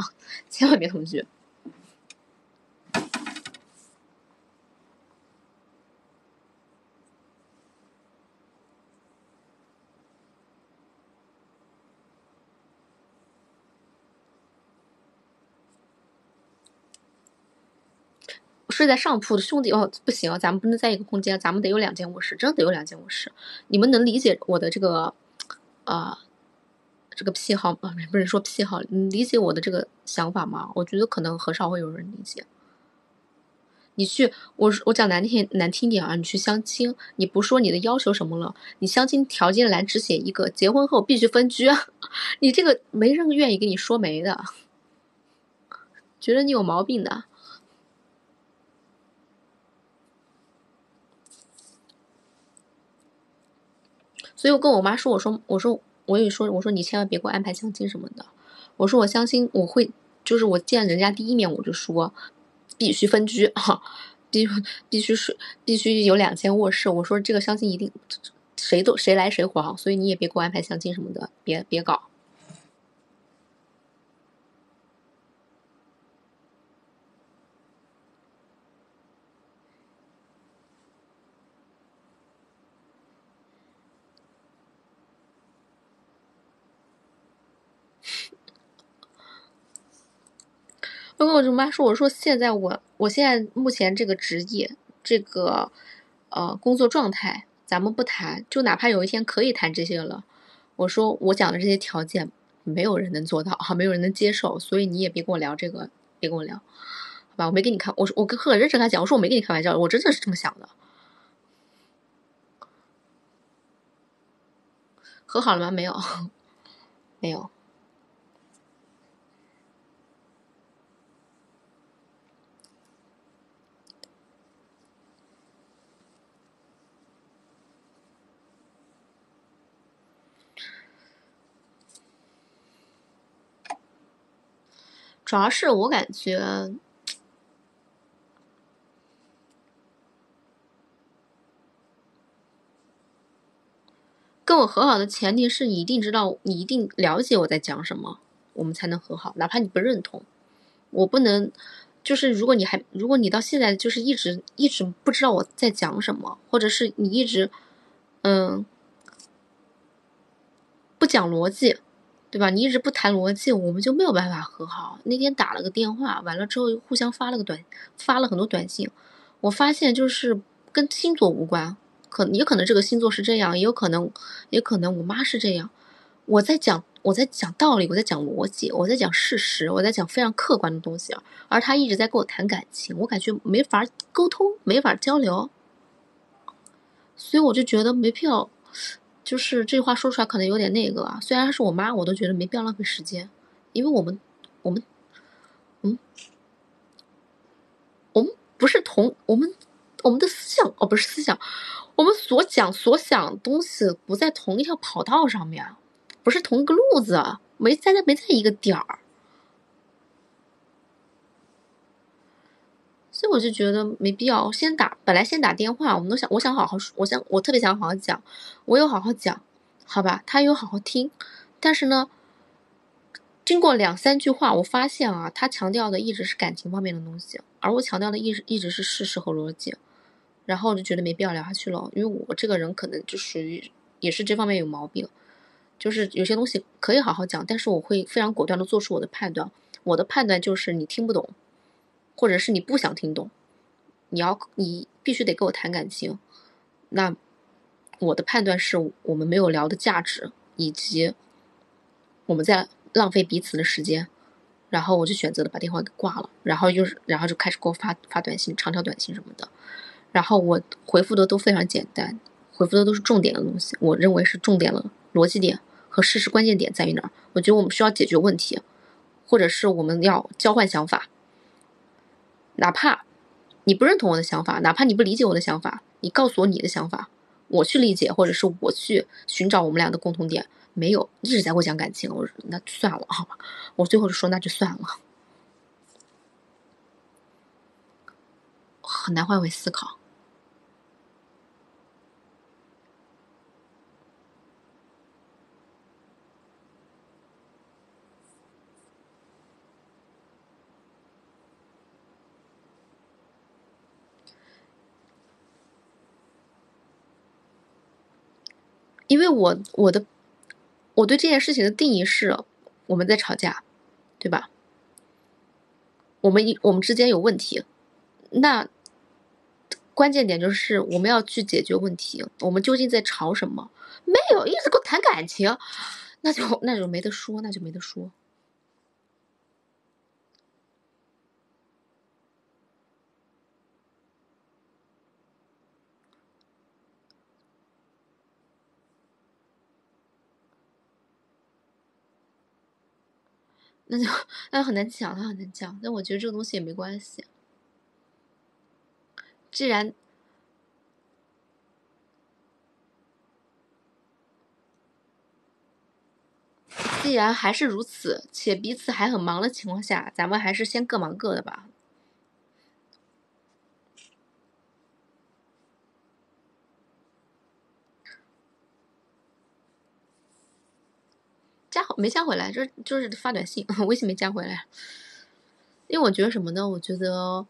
S1: 千万别同居。睡在上铺的兄弟哦，不行，咱们不能在一个空间，咱们得有两间卧室，真的得有两间卧室。你们能理解我的这个，啊，这个癖好吗？不是说癖好，你理解我的这个想法吗？我觉得可能很少会有人理解。你去，我我讲难听难听点啊，你去相亲，你不说你的要求什么了，你相亲条件栏只写一个，结婚后必须分居，你这个没人愿意跟你说没的，觉得你有毛病的。所以我跟我妈说，我说，我说，我也说，我说你千万别给我安排相亲什么的。我说我相亲我会，就是我见人家第一面我就说，必须分居啊，必必须是必须有两间卧室。我说这个相亲一定谁都谁来谁黄，所以你也别给我安排相亲什么的，别别搞。我跟我妈说：“我说现在我我现在目前这个职业，这个呃工作状态，咱们不谈，就哪怕有一天可以谈这些了。我说我讲的这些条件，没有人能做到，哈，没有人能接受，所以你也别跟我聊这个，别跟我聊，好吧？我没跟你开，我说我跟很认真跟他讲，我说我没跟你开玩笑，我真的是这么想的。和好了吗？没有，没有。”主要是我感觉。跟我和好的前提是你一定知道，你一定了解我在讲什么，我们才能和好。哪怕你不认同，我不能，就是如果你还，如果你到现在就是一直一直不知道我在讲什么，或者是你一直，嗯，不讲逻辑，对吧？你一直不谈逻辑，我们就没有办法和好。那天打了个电话，完了之后互相发了个短，发了很多短信，我发现就是跟星座无关。可也可能这个星座是这样，也有可能，也可能我妈是这样。我在讲，我在讲道理，我在讲逻辑，我在讲事实，我在讲非常客观的东西而他一直在跟我谈感情，我感觉没法沟通，没法交流。所以我就觉得没必要，就是这话说出来可能有点那个啊。虽然是我妈，我都觉得没必要浪费时间，因为我们，我们，嗯，我们不是同我们我们的思想哦，不是思想。我们所讲所想东西不在同一条跑道上面，不是同一个路子，没在没在一个点儿，所以我就觉得没必要先打。本来先打电话，我们都想，我想好好说，我想我特别想好好讲，我有好好讲，好吧，他有好好听。但是呢，经过两三句话，我发现啊，他强调的一直是感情方面的东西，而我强调的一直一直是事实和逻辑。然后我就觉得没必要聊下去了，因为我这个人可能就属于也是这方面有毛病，就是有些东西可以好好讲，但是我会非常果断的做出我的判断。我的判断就是你听不懂，或者是你不想听懂，你要你必须得跟我谈感情。那我的判断是我们没有聊的价值，以及我们在浪费彼此的时间。然后我就选择了把电话给挂了，然后就是然后就开始给我发发短信，长条短信什么的。然后我回复的都非常简单，回复的都是重点的东西。我认为是重点的逻辑点和事实关键点在于哪儿？我觉得我们需要解决问题，或者是我们要交换想法。哪怕你不认同我的想法，哪怕你不理解我的想法，你告诉我你的想法，我去理解，或者是我去寻找我们俩的共同点。没有一直在给我讲感情，我说那算了，好吧。我最后就说那就算了，很难换位思考。因为我我的我对这件事情的定义是我们在吵架，对吧？我们一我们之间有问题，那关键点就是我们要去解决问题。我们究竟在吵什么？没有，一直跟我谈感情，那就那就没得说，那就没得说。那就那很难讲，那很难讲。但我觉得这个东西也没关系。既然既然还是如此，且彼此还很忙的情况下，咱们还是先各忙各的吧。加没加回来？就是就是发短信，微信没加回来。因为我觉得什么呢？我觉得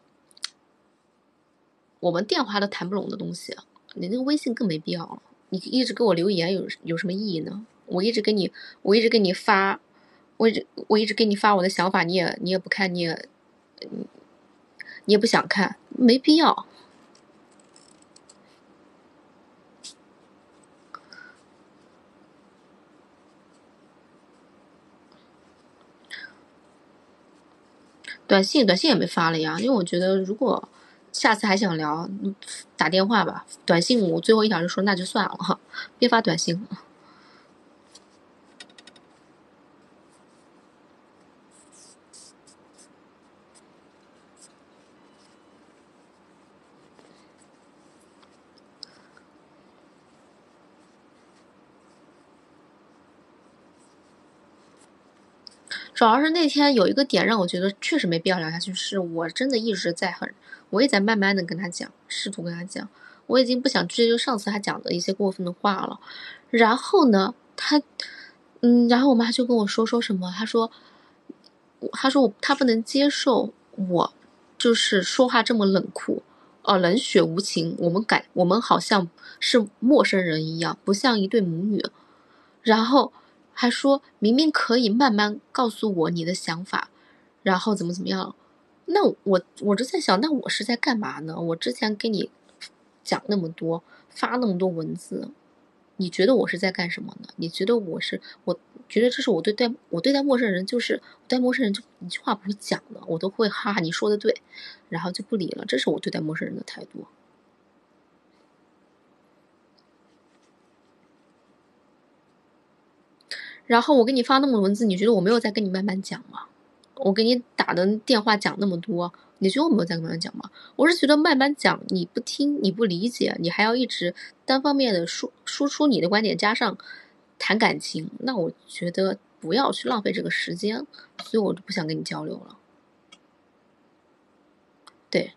S1: 我们电话都谈不拢的东西，你那个微信更没必要了。你一直给我留言有有什么意义呢？我一直给你，我一直给你发，我一直我一直给你发我的想法，你也你也不看，你也你也不想看，没必要。短信短信也没发了呀，因为我觉得如果下次还想聊，打电话吧。短信我最后一条就说那就算了，别发短信了。主要是那天有一个点让我觉得确实没必要聊下去，是我真的一直在很，我也在慢慢的跟他讲，试图跟他讲，我已经不想追究上次他讲的一些过分的话了。然后呢，他，嗯，然后我妈就跟我说说什么，她说，她说我她不能接受我，就是说话这么冷酷，哦，冷血无情，我们感我们好像是陌生人一样，不像一对母女。然后。还说明明可以慢慢告诉我你的想法，然后怎么怎么样？那我我就在想，那我是在干嘛呢？我之前给你讲那么多，发那么多文字，你觉得我是在干什么呢？你觉得我是？我觉得这是我对待我对待陌生人，就是对陌生人就一句话不会讲的，我都会哈，你说的对，然后就不理了。这是我对待陌生人的态度。然后我给你发那么多文字，你觉得我没有在跟你慢慢讲吗？我给你打的电话讲那么多，你觉得我没有在跟慢慢讲吗？我是觉得慢慢讲你不听，你不理解，你还要一直单方面的输输出你的观点，加上谈感情，那我觉得不要去浪费这个时间，所以我就不想跟你交流了。对，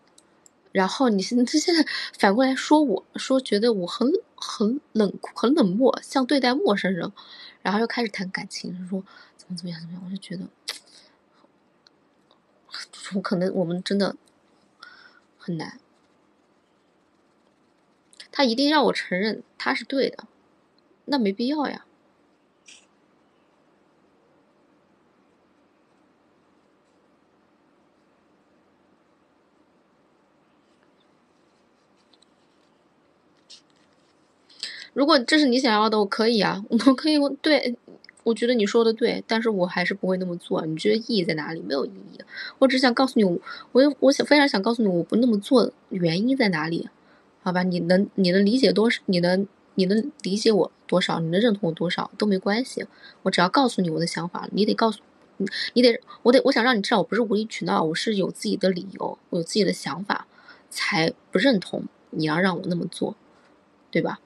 S1: 然后你现在 现在反过来说我说觉得我很很冷，很冷漠，像对待陌生人。然后又开始谈感情，说怎么怎么样怎么样，我就觉得，我可能我们真的很难。他一定让我承认他是对的，那没必要呀。如果这是你想要的，我可以啊，我可以。对，我觉得你说的对，但是我还是不会那么做。你觉得意义在哪里？没有意义。我只想告诉你，我，我，想非常想告诉你，我不那么做原因在哪里？好吧，你能，你能理解多少？你能，你能理解我多少？你能认同我多少都没关系。我只要告诉你我的想法，你得告诉，你得，我得，我想让你知道，我不是无理取闹，我是有自己的理由，我有自己的想法，才不认同你要让我那么做，对吧？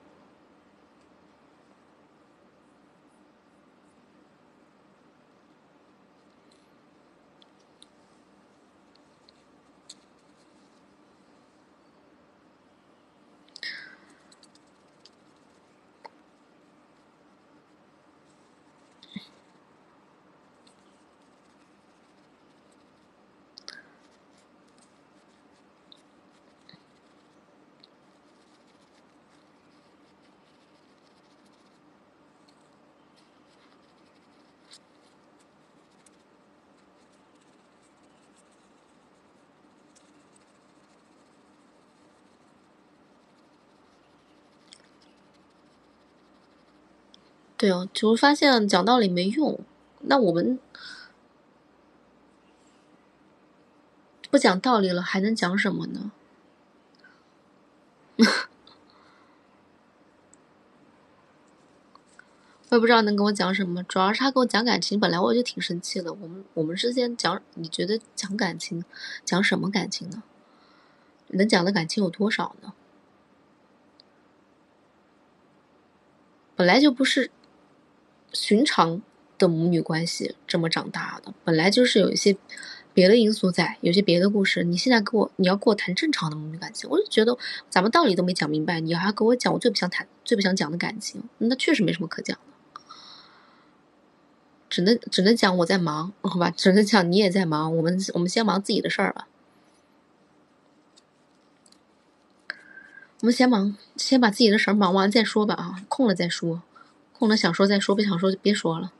S1: 对哦，就发现讲道理没用，那我们不讲道理了，还能讲什么呢？我也不知道能跟我讲什么，主要是他跟我讲感情，本来我就挺生气的。我们我们之间讲，你觉得讲感情，讲什么感情呢？能讲的感情有多少呢？本来就不是。寻常的母女关系这么长大的，本来就是有一些别的因素在，有些别的故事。你现在跟我，你要跟我谈正常的母女感情，我就觉得咱们道理都没讲明白，你还跟我讲我最不想谈、最不想讲的感情，那确实没什么可讲的，只能只能讲我在忙，好吧？只能讲你也在忙，我们我们先忙自己的事儿吧。我们先忙，先把自己的事儿忙完再说吧啊，空了再说。空了想说再说，不想说就别说了。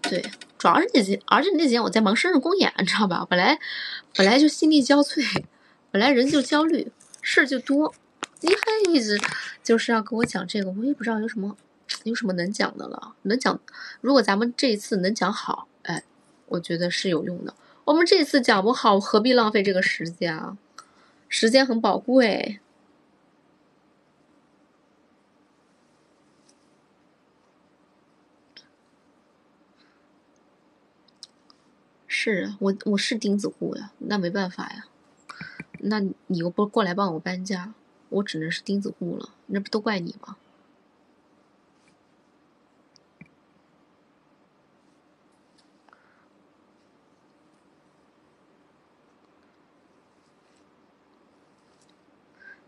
S1: 对，主要是那几，而且那几天我在忙生日公演，你知道吧？本来本来就心力交瘁，本来人就焦虑，事儿就多。你还一直就是要跟我讲这个，我也不知道有什么有什么能讲的了。能讲，如果咱们这一次能讲好，哎，我觉得是有用的。我们这次讲不好，何必浪费这个时间啊？时间很宝贵。是啊我我是钉子户呀那没办法呀。那你又不过来帮我搬家我只能是钉子户了那不都怪你吗？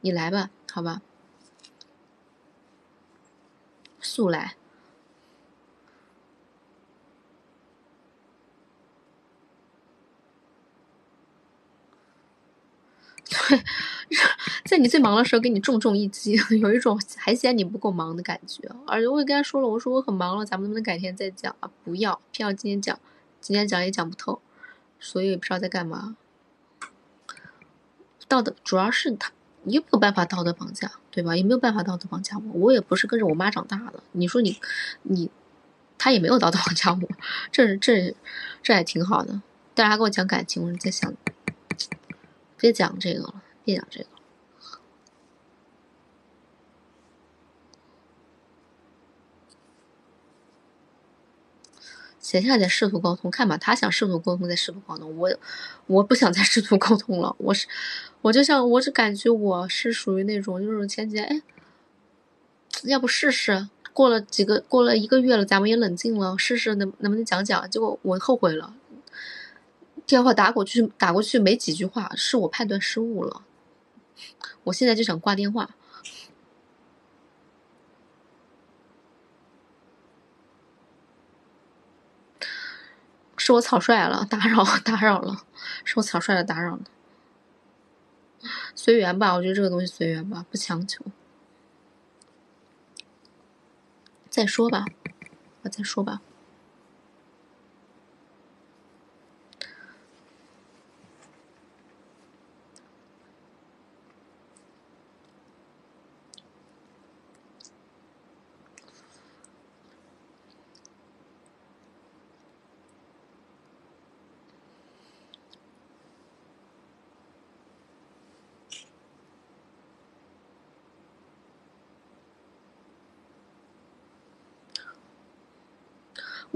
S1: 你来吧好吧。速来。对，在你最忙的时候给你重重一击，有一种还嫌你不够忙的感觉。而且我也跟他说了，我说我很忙了，咱们能不能改天再讲啊？不要，偏要今天讲，今天讲也讲不透，所以也不知道在干嘛。道德主要是他，你也没有办法道德绑架，对吧？也没有办法道德绑架我，我也不是跟着我妈长大的。你说你，你，他也没有道德绑架我，这这这还挺好的。但是他跟我讲感情，我在想。别讲这个了，别讲这个。闲下来再试图沟通，看吧，他想试图沟通再试图沟通，我我不想再试图沟通了。我是，我就像我是感觉我是属于那种，就是前几天，哎，要不试试？过了几个，过了一个月了，咱们也冷静了，试试能能不能讲讲？结果我后悔了。电话打过去，打过去没几句话，是我判断失误了。我现在就想挂电话，是我草率了，打扰 打扰了，是我草率了，打扰了。随缘吧，我觉得这个东西随缘吧，不强求。再说吧，我再说吧。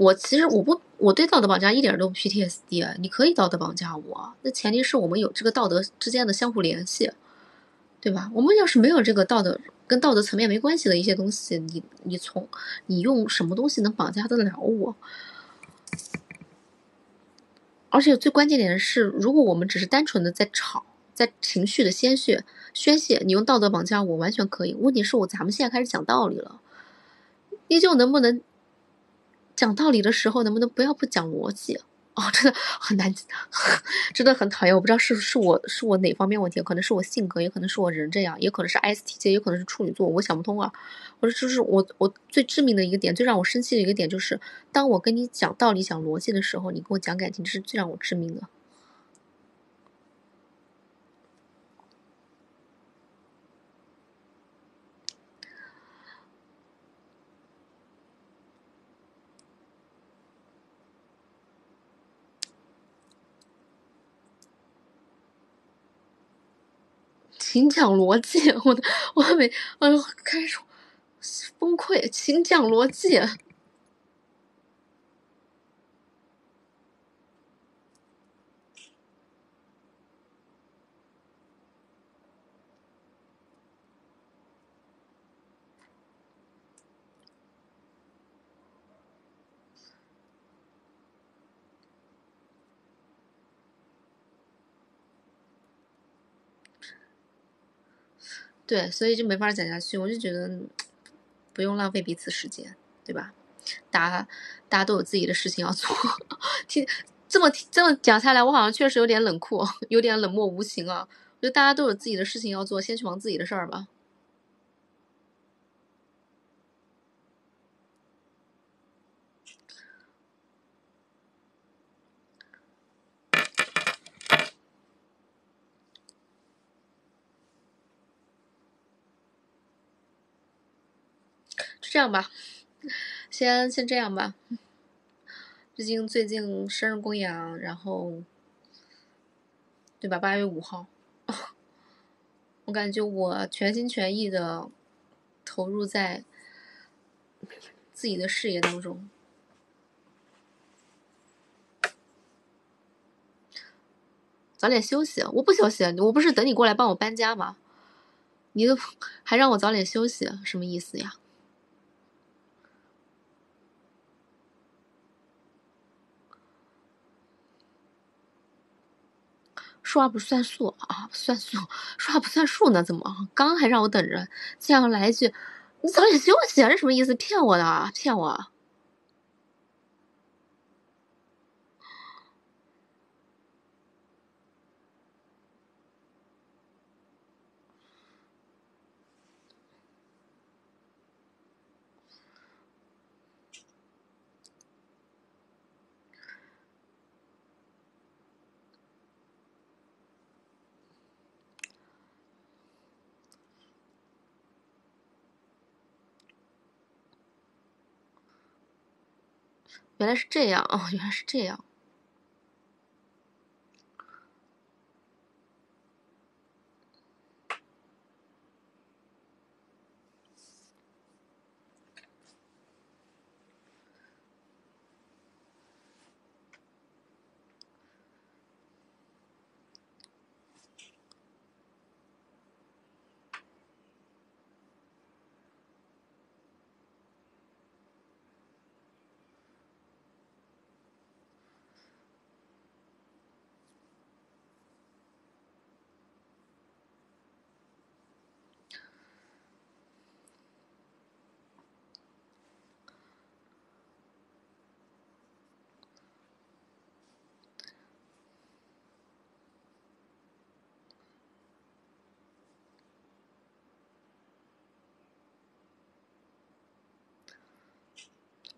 S1: 我其实我不我对道德绑架一点都不 PTSD，你可以道德绑架我，那前提是我们有这个道德之间的相互联系，对吧？我们要是没有这个道德跟道德层面没关系的一些东西，你你从你用什么东西能绑架得了我？而且最关键点的是，如果我们只是单纯的在吵，在情绪的鲜血宣泄，你用道德绑架我完全可以。问题是我咱们现在开始讲道理了，依旧能不能？讲道理的时候，能不能不要不讲逻辑？哦，真的很难，真的很讨厌。我不知道是是我是我哪方面问题，可能是我性格，也可能是我人这样，也可能是 ISTJ，也可能是处女座，我想不通啊。我说就是我我最致命的一个点，最让我生气的一个点，就是当我跟你讲道理、讲逻辑的时候，你跟我讲感情，这是最让我致命的。请讲逻辑，我的，我还没，哎呦，开始崩溃，请讲逻辑。对，所以就没法讲下去。我就觉得不用浪费彼此时间，对吧？大家大家都有自己的事情要做。听这么这么讲下来，我好像确实有点冷酷，有点冷漠无情啊。我觉得大家都有自己的事情要做，先去忙自己的事儿吧。这样吧，先先这样吧。毕竟最近生日公演，然后，对吧？八月五号，我感觉我全心全意的投入在自己的事业当中。早点休息，我不休息，我不是等你过来帮我搬家吗？你都 还让我早点休息，什么意思呀？说话不算数啊，算数，说话不算数呢？怎么刚还让我等着，现在来一句你早点休息啊？这什么意思？骗我的？骗我？原来是这样哦，原来是这样。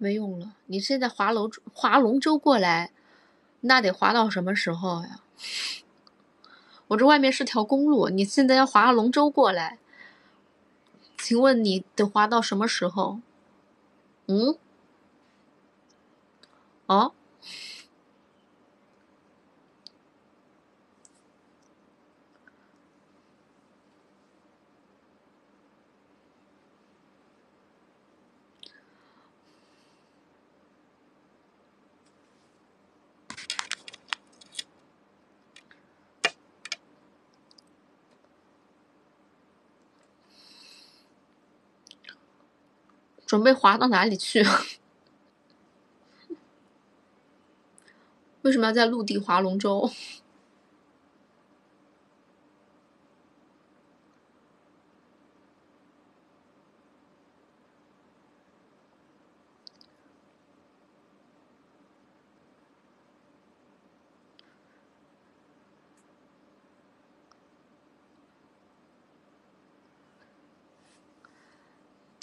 S1: 没用了，你现在划龙划龙舟过来，那得划到什么时候呀？我这外面是条公路，你现在要划龙舟过来，请问你得划到什么时候？嗯？哦？准备滑到哪里去？为什么要在陆地划龙舟？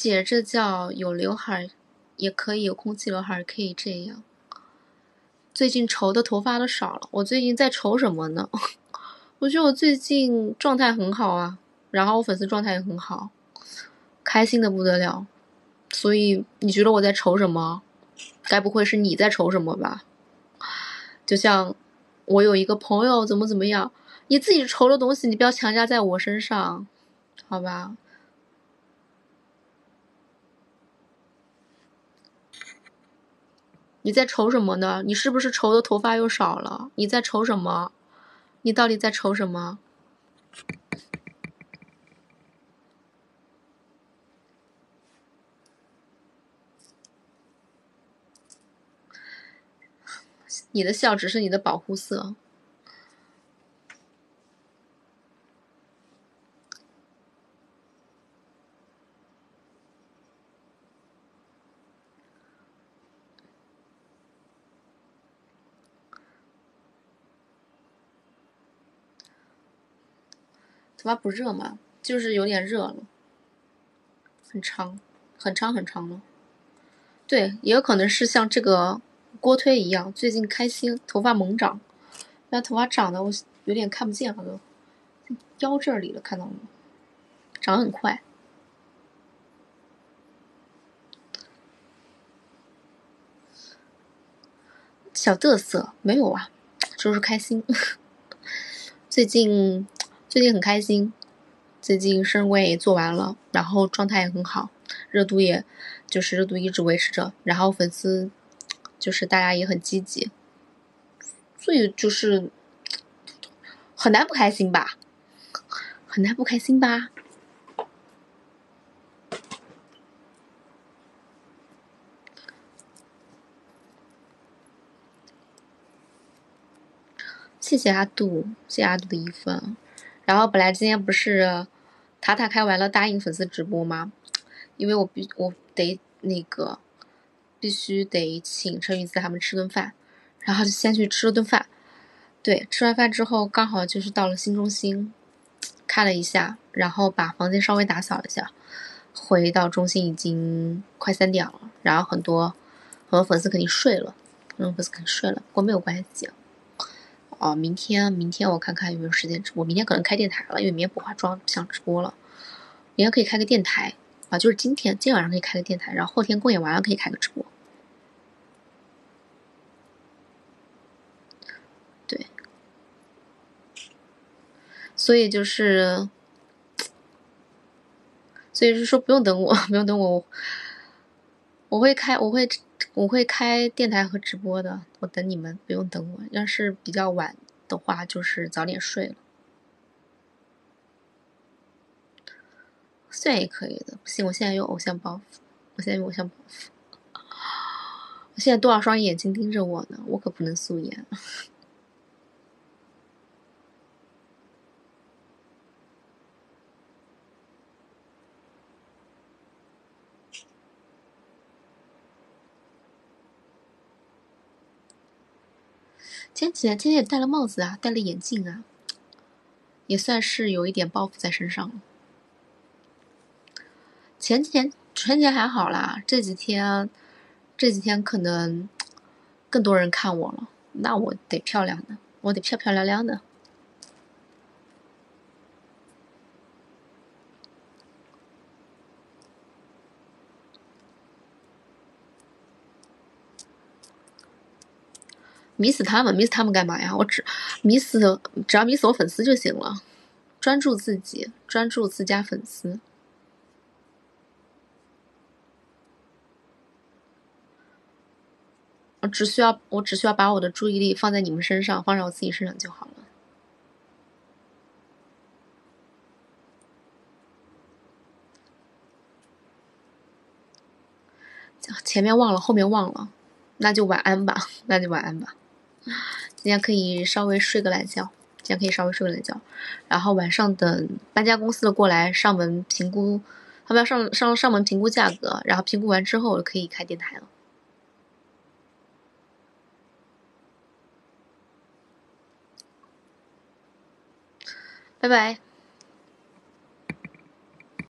S1: 姐，这叫有刘海，也可以有空气刘海，可以这样。最近愁的头发都少了。我最近在愁什么呢？我觉得我最近状态很好啊，然后我粉丝状态也很好，开心的不得了。所以你觉得我在愁什么？该不会是你在愁什么吧？就像我有一个朋友怎么怎么样，你自己愁的东西，你不要强加在我身上，好吧？你在愁什么呢？你是不是愁的头发又少了？你在愁什么？你到底在愁什么？你的笑只是你的保护色。头发不热吗？就是有点热了，很长，很长，很长了。对，也有可能是像这个锅推一样，最近开心，头发猛长。那头发长得我有点看不见了都，腰这里了，看到了吗？长很快，小嘚瑟没有啊，就是开心。最近。最近很开心，最近生日会也做完了，然后状态也很好，热度也，就是热度一直维持着，然后粉丝，就是大家也很积极，所以就是很难不开心吧，很难不开心吧。谢谢阿杜，谢谢阿杜的一份。然后本来今天不是塔塔开完了答应粉丝直播吗？因为我必我得那个必须得请陈宇子他们吃顿饭，然后就先去吃了顿饭。对，吃完饭之后刚好就是到了新中心，看了一下，然后把房间稍微打扫了一下。回到中心已经快三点了，然后很多很多粉丝肯定睡了，很多粉丝肯定睡了，不过没有关系。哦，明天明天我看看有没有时间直播，明天可能开电台了，因为明天不化妆不想直播了。明天可以开个电台啊，就是今天今天晚上可以开个电台，然后后天公演完了可以开个直播。对，所以就是。所以是说不用等我，不用等我，我会开，我会我会开电台和直播的，我等你们，不用等我。要是比较晚的话，就是早点睡了。素颜也可以的，不信，我现在有偶像包袱，我现在有偶像包袱，我现在多少双眼睛盯着我呢？我可不能素颜。前几天今天也戴了帽子啊，戴了眼镜啊，也算是有一点包袱在身上了。前几天春节还好啦，这几天这几天可能更多人看我了，那我得漂亮的，我得漂漂亮亮的。迷死他们，迷死他们干嘛呀？我只迷死，只要迷死我粉丝就行了。专注自己，专注自家粉丝。我只需要，我只需要把我的注意力放在你们身上，放在我自己身上就好了。前面忘了，后面忘了，那就晚安吧，那就晚安吧。今天可以稍微睡个懒觉，今天可以稍微睡个懒觉，然后晚上等搬家公司的过来上门评估，他们要上上上门评估价格，然后评估完之后就可以开电台了。拜拜。